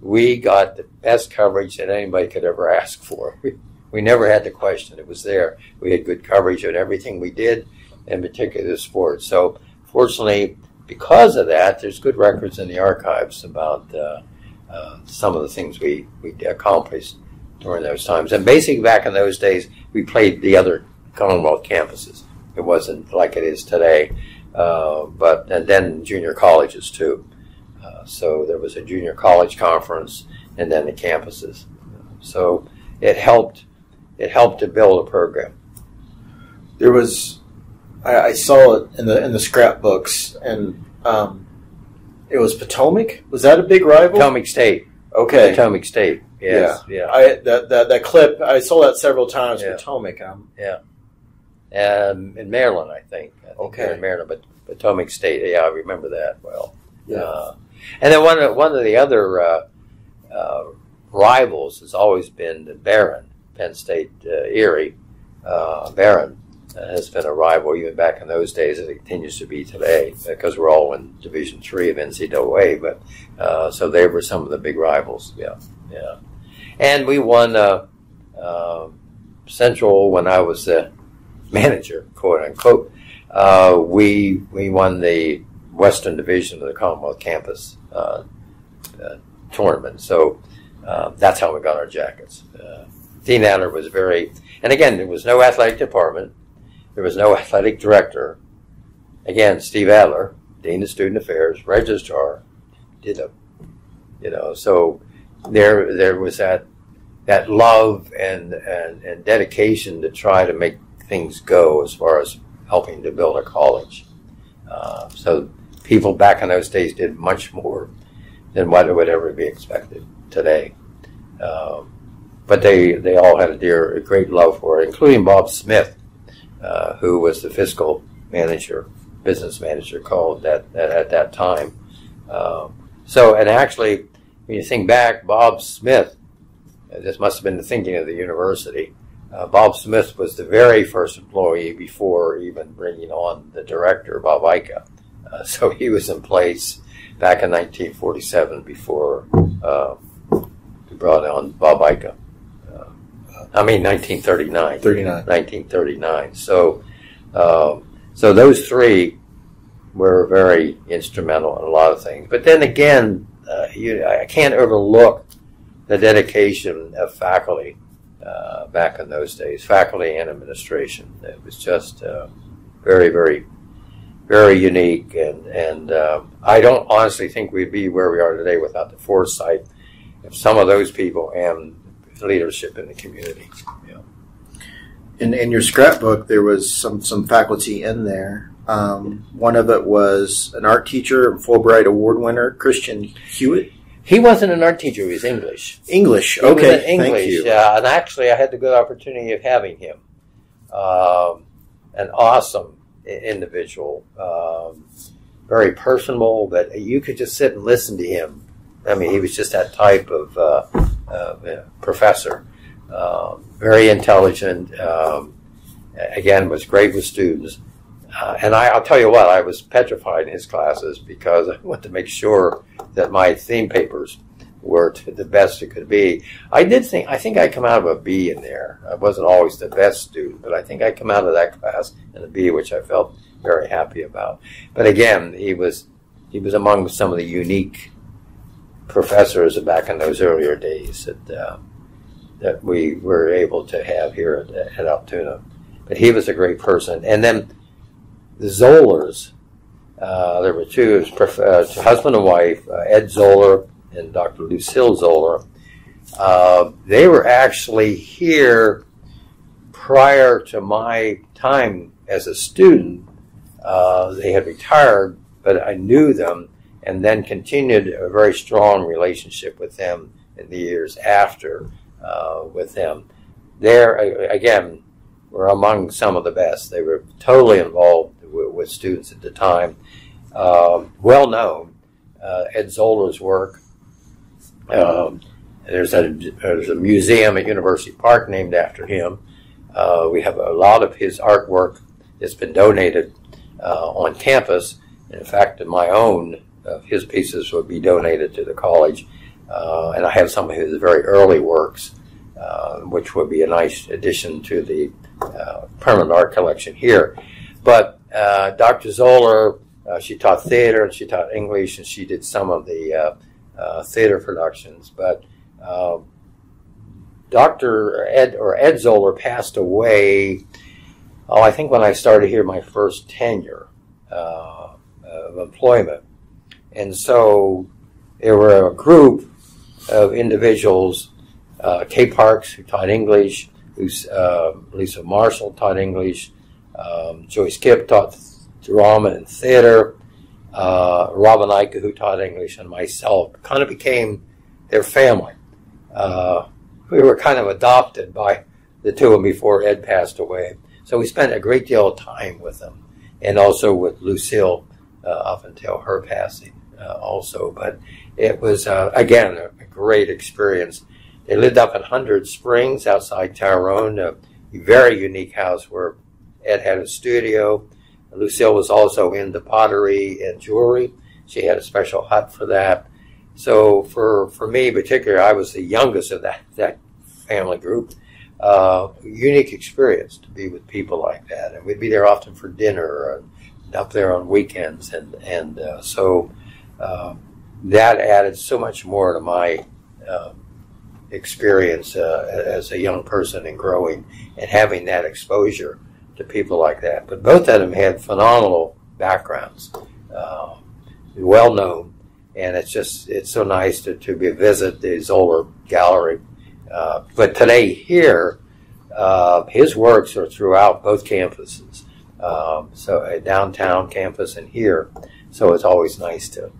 We got the best coverage that anybody could ever ask for. We, we never had to question; it was there. We had good coverage on everything we did, in particular the sports. So fortunately, because of that, there's good records in the archives about uh, uh, some of the things we we accomplished during those times. And basically, back in those days, we played the other Commonwealth campuses. It wasn't like it is today, uh, but and then junior colleges too. Uh, so there was a junior college conference, and then the campuses. So it helped. It helped to build a program. There was, I, I saw it in the in the scrapbooks, and um, it was Potomac. Was that a big rival? Potomac State. Okay. Potomac State. Yes. Yeah. I that, that that clip I saw that several times. Yeah. Potomac. yeah, Um, in Maryland, I think. I think Okay. in Maryland, but Potomac State. Yeah, I remember that well. Yeah. Uh, and then one of one of the other uh, uh, rivals has always been the Behrend, Penn State uh, Erie. Uh, Behrend has been a rival even back in those days, as it continues to be today, because we're all in Division Three of NCAA. But uh, so they were some of the big rivals. Yeah, yeah. And we won uh, uh, Central when I was the manager, quote unquote. Uh, we we won the Western Division of the Commonwealth Campus uh, uh, tournament. So uh, that's how we got our jackets. Dean Adler was very, and again, there was no athletic department, there was no athletic director. Again, Steve Adler, Dean of Student Affairs, registrar, did a, you know, so there there was that that love and, and, and dedication to try to make things go as far as helping to build a college. Uh, so people back in those days did much more than what would ever be expected today. Um, but they, they all had a dear, a great love for it, including Bob Smith, uh, who was the fiscal manager, business manager called that, at, at that time. Um, so, and actually, when you think back, Bob Smith, this must have been the thinking of the university. Uh, Bob Smith was the very first employee before even bringing on the director, Bob Eiche. Uh, so he was in place back in 1947 before uh, we brought on Bob Eiche. Uh, I mean 1939. 39. 1939. So, um, so those three were very instrumental in a lot of things. But then again, uh, you, I can't overlook the dedication of faculty uh, back in those days, faculty and administration. It was just uh, very, very, very unique, and and um, I don't honestly think we'd be where we are today without the foresight of some of those people and leadership in the community. Yeah. in in your scrapbook, there was some some faculty in there. Um, one of it was an art teacher, and Fulbright Award winner, Christian Hewitt. He wasn't an art teacher; he was English. English. He Okay, English, thank you. yeah. And actually, I had the good opportunity of having him. Um, an awesome individual, um, very personable, but you could just sit and listen to him. I mean, he was just that type of uh, uh, professor. Um, very intelligent. Um, again, was great with students. Uh, and I, I'll tell you what, I was petrified in his classes because I wanted to make sure that my theme papers were the best it could be. I did think I think I come out of a B in there. I wasn't always the best student, but I think I come out of that class in a B, which I felt very happy about. But again, he was he was among some of the unique professors back in those earlier days that uh, that we were able to have here at, at Altoona. But he was a great person, and then the Zollers. Uh, there were two, uh, husband and wife, uh, Ed Zoller and Dr. Lucille Zoller. Uh, they were actually here prior to my time as a student. Uh, they had retired, but I knew them and then continued a very strong relationship with them in the years after uh, with them. There, again, were among some of the best. They were totally involved with, students at the time. Um, well known. Uh, Ed Zoller's work. Um, there's a there's a museum at University Park named after him. Uh, we have a lot of his artwork that's been donated uh, on campus. In fact, my own of his pieces would be donated to the college, uh, and I have some of his very early works, uh, which would be a nice addition to the uh, permanent art collection here. But uh, Dr. Zoller, uh, she taught theater and she taught English, and she did some of the theater productions. But Dr. Ed or Ed Zoller passed away. Oh, I think when I started here, my first tenure uh, of employment, and so there were a group of individuals, uh, Kay Parks, who taught English, who's, uh, Lisa Marshall taught English, um, Joyce Kipp taught drama and theater, uh, Robin Ike, who taught English, and myself kind of became their family. Uh, we were kind of adopted by the two of them before Ed passed away. So we spent a great deal of time with them and also with Lucille uh, up until her passing uh, also. But it was, uh, again, a, a, great experience. They lived up in Hundred Springs outside Tyrone, a very unique house where Ed had a studio. Lucille was also into pottery and jewelry. She had a special hut for that. So for, for me in particular, I was the youngest of that, that family group. Uh, unique experience to be with people like that. And we'd be there often for dinner and up there on weekends. And, and uh, so uh, that added so much more to my uh, experience uh, as a young person and growing and having that exposure to people like that. But both of them had phenomenal backgrounds, uh, well known, and it's just it's so nice to, to be visit the Zoller Gallery. Uh, but today here, uh, his works are throughout both campuses, um, so downtown campus and here. So it's always nice to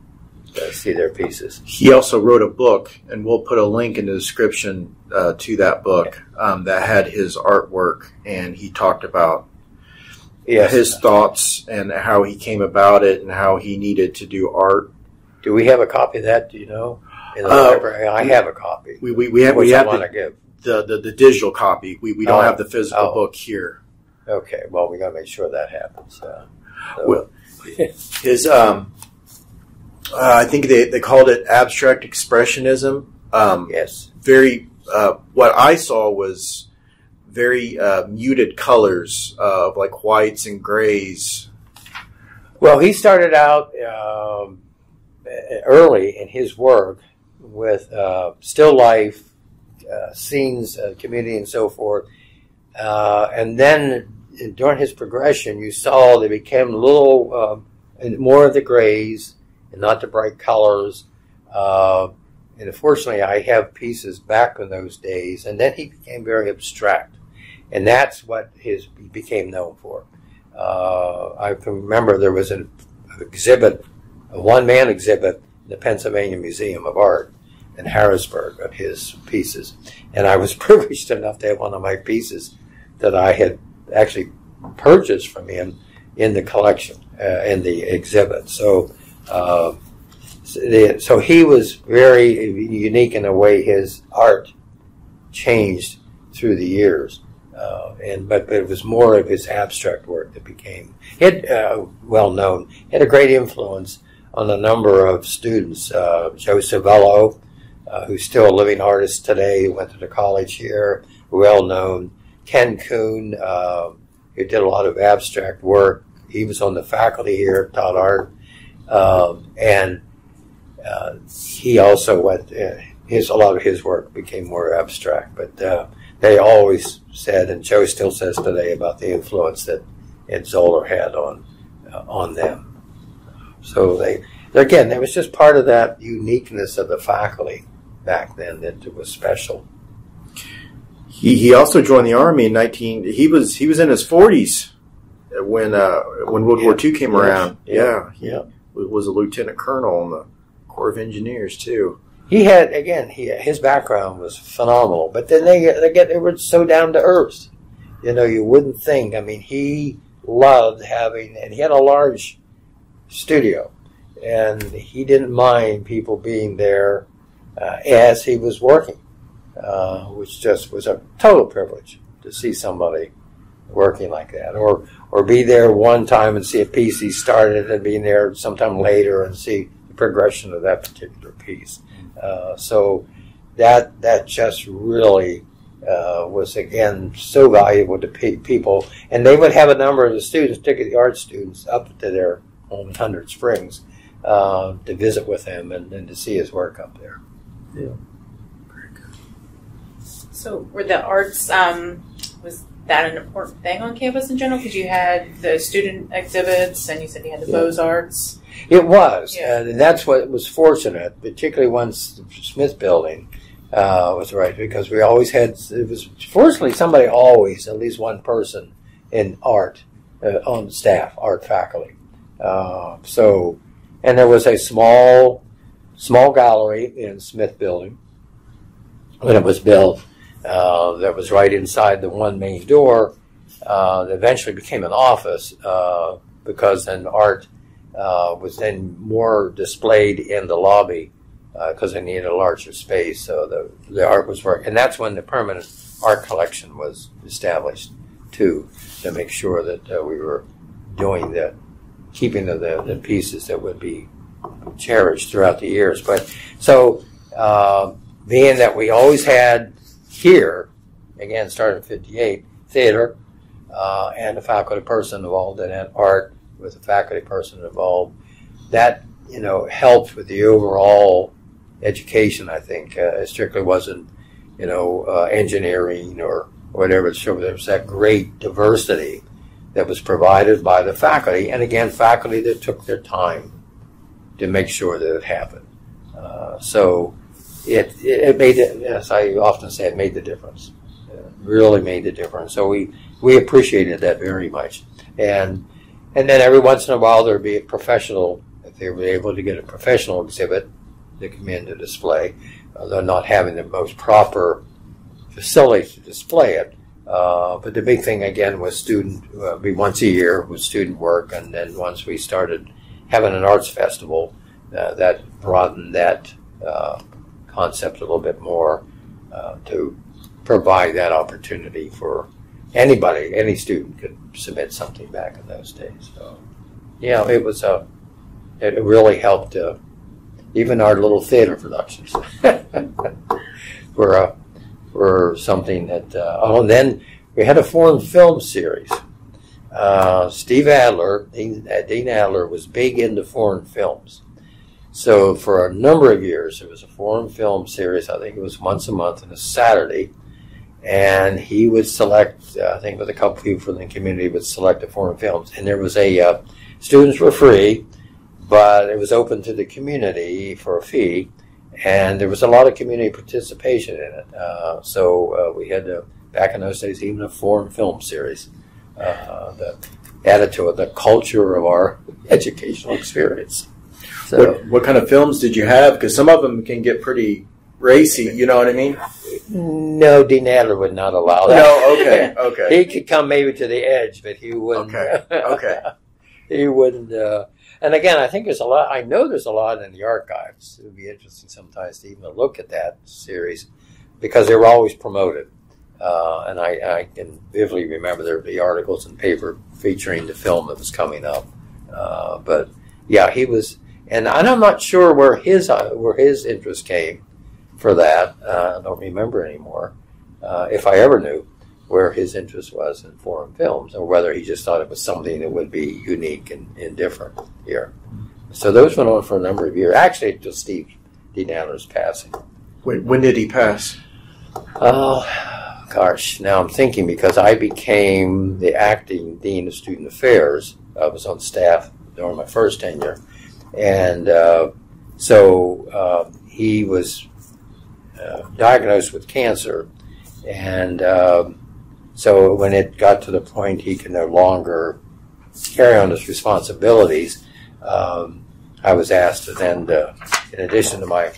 uh, see their pieces. He also wrote a book, and we'll put a link in the description uh, to that book um, that had his artwork, and he talked about yes. his thoughts and how he came about it and how he needed to do art. Do we have a copy of that? Do you know? In the uh, library? I have a copy. We, we, we have, we have the, the, the, the, digital copy. We, we don't oh, have the physical oh. book here. Okay, well, we got to make sure that happens. Uh, so. well, his um, uh, I think they, they called it abstract expressionism. Um, yes. Very, uh, what I saw was very uh, muted colors of like whites and grays. Well, he started out um, early in his work with uh, still life, uh, scenes, uh, community, and so forth. and then during his progression, you saw they became a little um, more of the grays and not the bright colors. Uh, and unfortunately, I have pieces back in those days. And then he became very abstract, and that's what his he became known for. Uh, I can remember there was an exhibit, a one-man exhibit in the Pennsylvania Museum of Art in Harrisburg of his pieces, and I was privileged enough to have one of my pieces that I had actually purchased from him in the collection uh, in the exhibit. So uh, so he was very unique in the way his art changed through the years. Uh, and but, but, it was more of his abstract work that became had uh, well known. Had a great influence on a number of students. Uh, Joe Civello, uh, who's still a living artist today, went to the college here, well known. Ken Kuhn, uh, who did a lot of abstract work. He was on the faculty here, taught art. Um, and uh, he also went, uh, his, a lot of his work became more abstract, but uh, they always said, and Joe still says today, about the influence that Ed Zoller had on, uh, on them. So they, again, it was just part of that uniqueness of the faculty back then that it was special. He, he also joined the army in 19, he was, he was in his 40s when uh, when World War II came Yes. around. Yeah. Yeah, Yeah. Was a lieutenant colonel in the Corps of Engineers too. He had again. He his background was phenomenal, but then they they get they were so down to earth. You know, you wouldn't think. I mean, he loved having, and he had a large studio, and he didn't mind people being there uh, as he was working, uh, which just was a total privilege to see somebody working like that, or or be there one time and see a piece he started, and being there sometime later and see the progression of that particular piece. Uh, so that that just really uh, was again so valuable to pe- people, and they would have a number of the students, particularly the art students, up to their home in Hundred Springs uh, to visit with him and, and to see his work up there. So were the arts um, was that an important thing on campus in general? Because you had the student exhibits, and you said you had the Yeah. Beaux Arts. It was, Yeah. and that's what was fortunate, particularly once the Smith Building uh, was right, because we always had. It was fortunately somebody always, at least one person in art uh, on staff, art faculty. Uh, so, and there was a small, small gallery in Smith Building when it was built. Uh, that was right inside the one main door. Uh, that eventually became an office uh, because then art uh, was then more displayed in the lobby because they needed a larger space. So the, the art was work, and that's when the permanent art collection was established too, to make sure that uh, we were doing the keeping of the, the pieces that would be cherished throughout the years. But so uh, being that we always had here, again, starting in '58, theater. Uh, and a faculty person involved in it, art with a faculty person involved. That you know helped with the overall education. I think uh, it strictly wasn't you know uh, engineering or whatever. So there was that great diversity that was provided by the faculty, and again, faculty that took their time to make sure that it happened. Uh, so it, it made it. As I often say, it made the difference. It really made the difference. So we we appreciated that very much, and and then every once in a while there'd be a professional if they were able to get a professional exhibit to come in to display. Uh, they're not having the most proper facilities to display it. Uh, but the big thing again was student, uh, be once a year with student work, and then once we started having an arts festival, uh, that broadened that uh, concept a little bit more uh, to provide that opportunity for anybody, any student could submit something back in those days. So, yeah, it was a, it really helped. Uh, even our little theater productions were uh, were something that. Uh, oh, then we had a foreign film series. Uh, Steve Adler, uh, Dean Adler, was big into foreign films. So for a number of years, it was a foreign film series. I think it was once a month on a Saturday, and he would select. Uh, I think with a couple of people from the community would select the foreign films, and there was a uh, students were free, but it was open to the community for a fee, and there was a lot of community participation in it. Uh, so uh, we had to, back in those days even a foreign film series uh, that added to it the culture of our educational experience. So. What, what kind of films did you have? Because some of them can get pretty racy. You know what I mean? No, Dean Adler would not allow that. No. Okay. Okay. he could come maybe to the edge, but he wouldn't. Okay, okay. he wouldn't. Uh, and again, I think there's a lot. I know there's a lot in the archives. It would be interesting sometimes to even look at that series because they were always promoted. Uh, and I, I can vividly remember there would be articles in paper featuring the film that was coming up. Uh, but yeah, he was, and I'm not sure where his uh, where his interest came for that. Uh, I don't remember anymore. Uh, if I ever knew where his interest was in foreign films, or whether he just thought it was something that would be unique and, and different here. So those went on for a number of years. Actually, until Steve Adler's passing. When, when did he pass? Oh, gosh. Now I'm thinking because I became the acting dean of student affairs. I was on staff during my first tenure, and uh, so uh, he was uh, diagnosed with cancer, and um so when it got to the point he could no longer carry on his responsibilities, um, I was asked to then, uh, in addition to my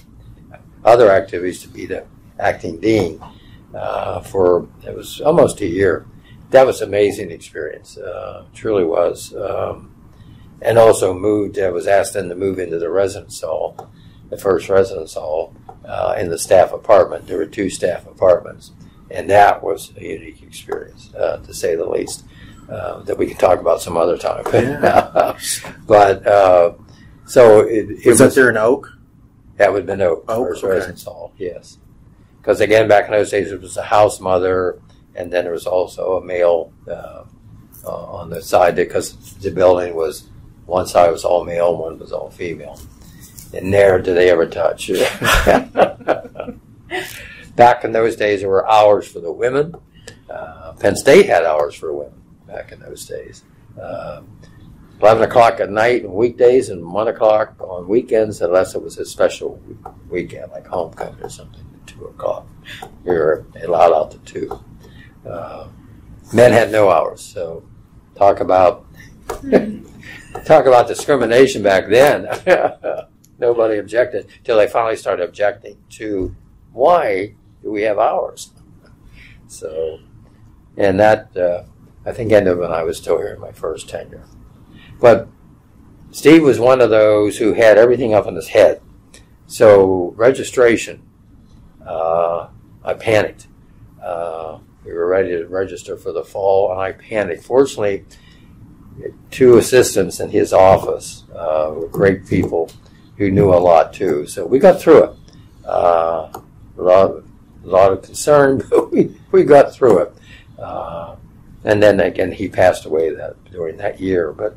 other activities, to be the acting dean uh, for it was almost a year. That was an amazing experience. Uh, truly was. Um, and also moved. I was asked then to move into the residence hall, the first residence hall uh, in the staff apartment. There were two staff apartments, and that was a unique experience, uh, to say the least. Uh, that we can talk about some other time. Yeah. but uh, so it, it Was that there in Oak? that would have been Oak, Oak, first okay. residence hall, yes. Because again, back in those days, it was a house mother, and then there was also a male uh, uh, on the side because the building was one side was all male, one was all female, and never did they ever touch. back in those days, there were hours for the women. Uh, Penn State had hours for women back in those days. Uh, 11 o'clock at night on weekdays and 1 o'clock on weekends, unless it was a special weekend like homecoming or something, at 2 o'clock. We were allowed out to 2. Uh, men had no hours, so talk about talk about discrimination back then. Nobody objected till they finally started objecting to why do we have ours? So, and that uh, I think ended when I was still here in my first tenure. But Steve was one of those who had everything up in his head. So registration, uh, I panicked. Uh, we were ready to register for the fall, and I panicked. Fortunately, two assistants in his office uh, were great people who knew a lot too. So we got through it. Uh, a lot, of, a lot of concern, but we, we got through it. Uh, and then again, he passed away that during that year. But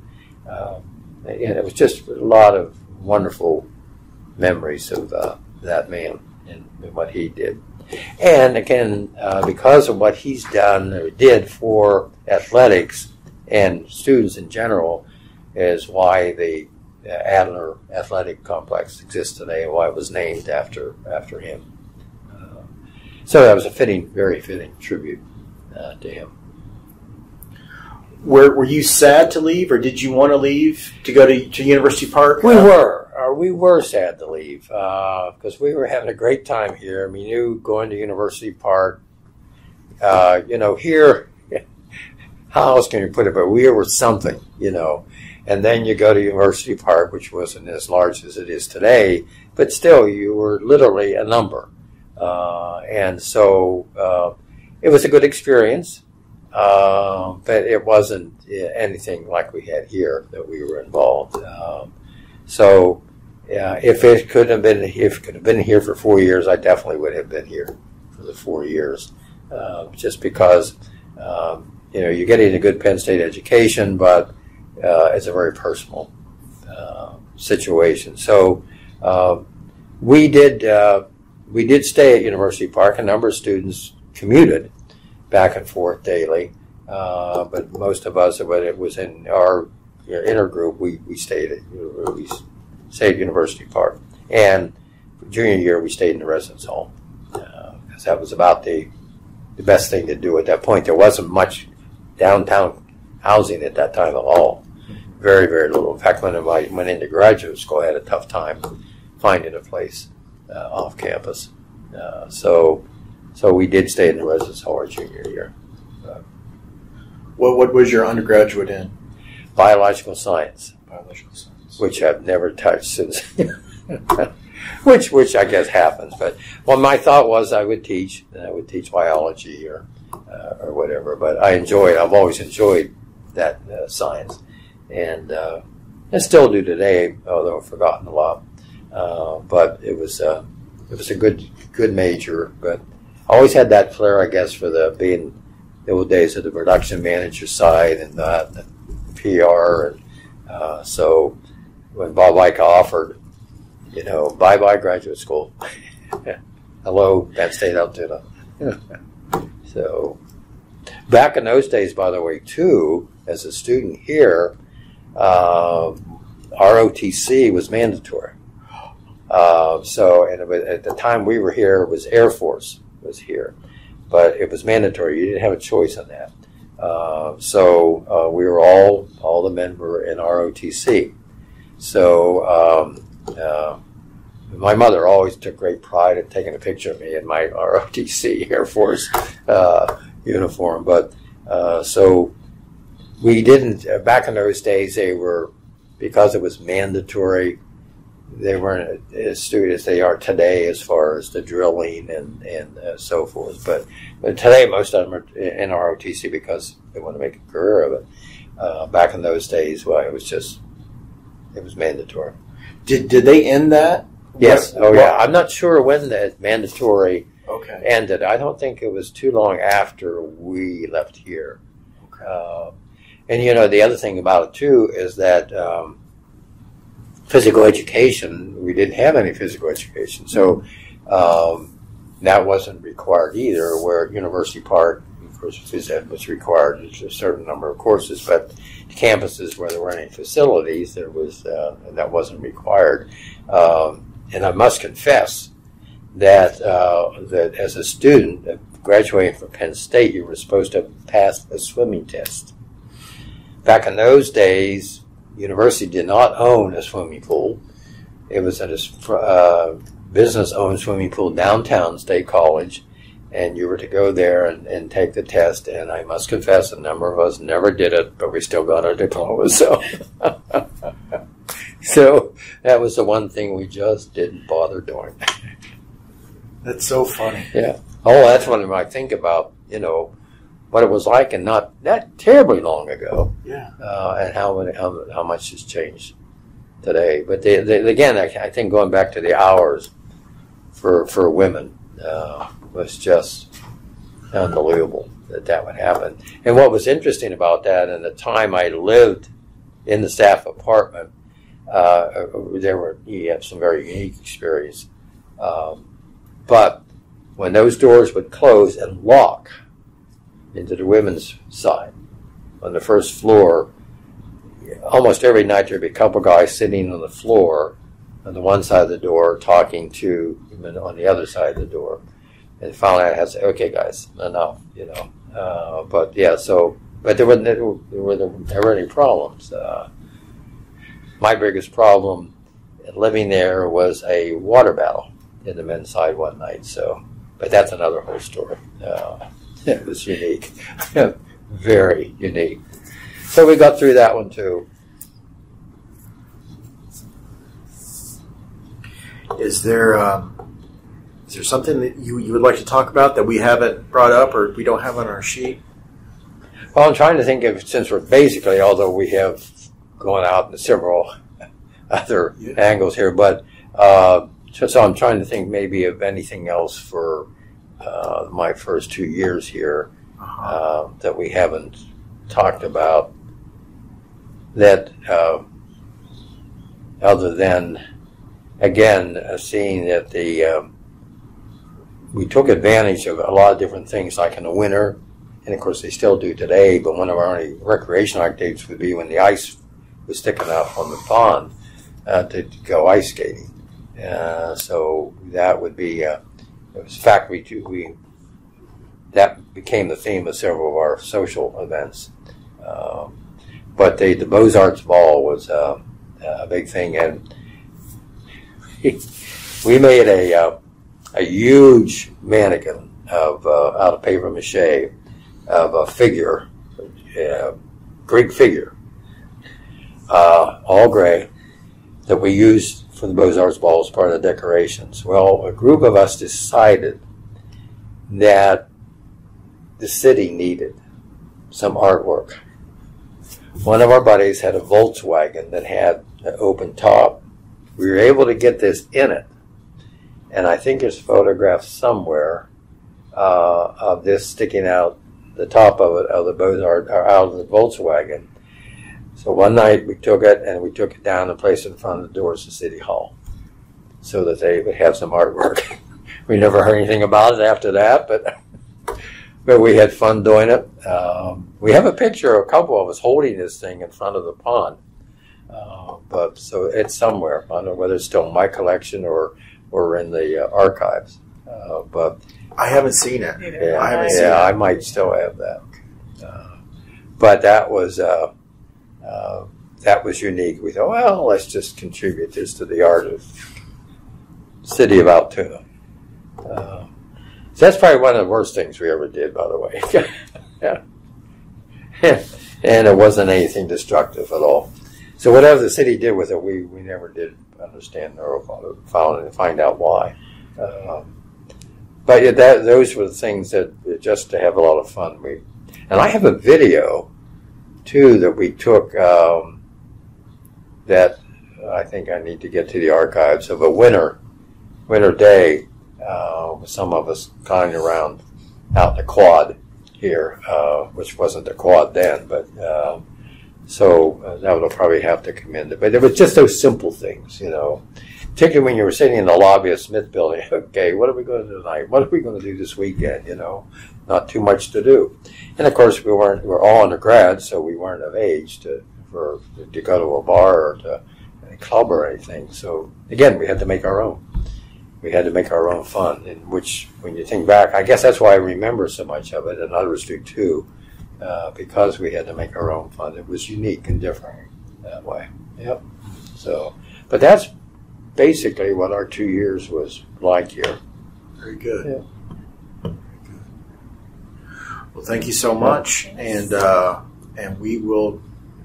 and it was just a lot of wonderful memories of uh, that man and, and what he did. And again, uh, because of what he's done or did for athletics and students in general, is why the uh, Adler Athletic Complex exists today and why it was named after after him. Uh, so that was a fitting, very fitting tribute uh, to him. Were, were you sad to leave, or did you want to leave to go to, to University Park? We were. Uh, we were sad to leave because we were having a great time here. We knew going to University Park, uh, you know, here, how else can you put it? But we were something, you know. And then you go to University Park, which wasn't as large as it is today, but still, you were literally a number. Uh, and so uh, it was a good experience. Uh, but it wasn't uh, anything like we had here that we were involved. Um, so, yeah, if it could have been, if could have been here for four years, I definitely would have been here for the four years, uh, just because um, you know you're getting a good Penn State education, but uh, it's a very personal uh, situation. So, uh, we did uh, we did stay at University Park. A number of students commuted back and forth daily. Uh, but most of us, when it was in our you know, inner group, we, we stayed at we stayed at University Park. And junior year, we stayed in the residence hall because that was about the the best thing to do at that point. There wasn't much downtown housing at that time at all. Very, very little. In fact, when I went into graduate school, I had a tough time finding a place uh, off campus. Uh, so so we did stay in the residence hall our junior year. What, what was your undergraduate in? Biological science, Biological science. which I've never touched since. which, which I guess happens. But well, my thought was I would teach, and I would teach biology or uh, or whatever. But I enjoyed. I've always enjoyed that uh, science, and uh, I still do today, although I've forgotten a lot. Uh, but it was uh, it was a good good major, but I always had that flair, I guess, for the being the old days of the production manager side and the PR. And uh, so when Bob Eiche offered, you know, bye bye graduate school, hello, Penn State Altoona. so back in those days, by the way, too, as a student here, uh, ROTC was mandatory. Uh, so, and was, at the time we were here, it was Air Force was here, but it was mandatory. You didn't have a choice on that. Uh, so we were all all the men were in ROTC. So um, uh, my mother always took great pride in taking a picture of me in my ROTC Air Force uh, uniform. But uh, so we didn't uh, back in those days. They were because it was mandatory. They weren't as astute as they are today as far as the drilling and and uh, so forth. But but today most of them are in ROTC because they want to make a career of it. Uh, back in those days, well, it was just it was mandatory. Did did they end that? Yes. What- Oh, yeah. I'm not sure when the mandatory Okay. ended. I don't think it was too long after we left here. Okay. Uh, and you know, the other thing about it too is that um, physical education. We didn't have any physical education, so um, that wasn't required either. Where University Park, of course, phys ed was required. There's a certain number of courses, but campuses where there weren't any facilities, there was uh, that wasn't required. Um, and I must confess that uh, that as a student graduating from Penn State, you were supposed to pass a swimming test. Back in those days, university did not own a swimming pool. It was at a uh, business-owned swimming pool downtown State College, and you were to go there and, and take the test. And I must confess, a number of us never did it, but we still got our diploma. So. So that was the one thing we just didn't bother doing. That's so funny. Yeah. Oh, that's when I think about, you know, what it was like and not that terribly long ago, Yeah. uh, and how, many- how how much has changed today. But they, they, again, I, I think going back to the hours for for women uh, was just unbelievable that that would happen. And what was interesting about that, and the time I lived in the staff apartment, uh, there were you have some very unique experience. Um, but when those doors would close and lock into the women's side on the first floor, almost every night there'd be a couple guys sitting on the floor on the one side of the door talking to women on the other side of the door. And finally I had to say, okay, guys, enough, you know. Uh, but yeah, so, but there were, there were, there were any problems. Uh, my biggest problem living there was a water battle in the men's side one night. So, but that's another whole story. Uh, it was unique, very unique. So we got through that one too. Is there um, is there something that you, you would like to talk about that we haven't brought up or we don't have on our sheet? Well, I'm trying to think of since we're basically, although we have gone out in several other Yeah. angles here, but uh, so, so I'm trying to think maybe of anything else for uh, my first two years here. Uh-huh. uh, that we haven't talked about that uh, other than again uh, seeing that the um, we took advantage of a lot of different things like in the winter and of course they still do today but one of our only recreational activities would be when the ice was sticking up on the pond uh, to, to go ice skating uh, so that would be uh, it was fact we, we that became the theme of several of our social events. Um, but the, the Beaux Arts Ball was uh, a big thing, and we made a uh, a huge mannequin of uh, out of paper mache of a figure, uh, Greek figure, uh, all gray, that we used for the Beaux Arts Ball as part of the decorations. Well, a group of us decided that the city needed some artwork. One of our buddies had a Volkswagen that had an open top. We were able to get this in it, and I think there's photographs somewhere uh, of this sticking out the top of it of the Beaux Arts or out of the Volkswagen. So one night we took it and we took it down and placed it in front of the doors of City Hall, so that they would have some artwork. we never heard anything about it after that, but but we had fun doing it. Um, we have a picture of a couple of us holding this thing in front of the pond. Uh, but so it's somewhere. I don't know whether it's still in my collection or or in the uh, archives. Uh, but I haven't seen it. Yeah, I haven't yeah, seen. I might still have that. Uh, but that was uh, uh, that was unique. We thought, well, let's just contribute this to the art of city of Altoona. Uh, so that's probably one of the worst things we ever did, by the way. yeah. and it wasn't anything destructive at all. So whatever the city did with it, we, we never did understand or found find out why. Um, but yeah, that those were the things that just to have a lot of fun. We and I have a video too that we took um, that I think I need to get to the archives of a winter winter day uh, with some of us kind around out in the quad here, uh, which wasn't the quad then, but. Um, so uh, that will probably have to commend it. But it was just those simple things, you know. Particularly when you were sitting in the lobby of Smith Building. Okay, what are we going to do tonight? What are we going to do this weekend? You know, not too much to do. And of course, we weren't. We were all undergrads, so we weren't of age to for to go to a bar or to a club or anything. So again, we had to make our own. We had to make our own fun, in which, when you think back, I guess that's why I remember so much of it, and others do too uh, because we had to make our own fun. It was unique and different that way. Yep. So, but that's basically what our two years was like here. Very good. Yeah. Well, thank you so much, and uh, and we will.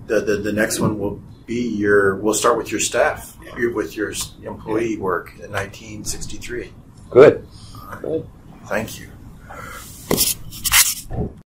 The, the the next one will be your. We'll start with your staff, with your employee work in 1963. Good. Good. Thank you.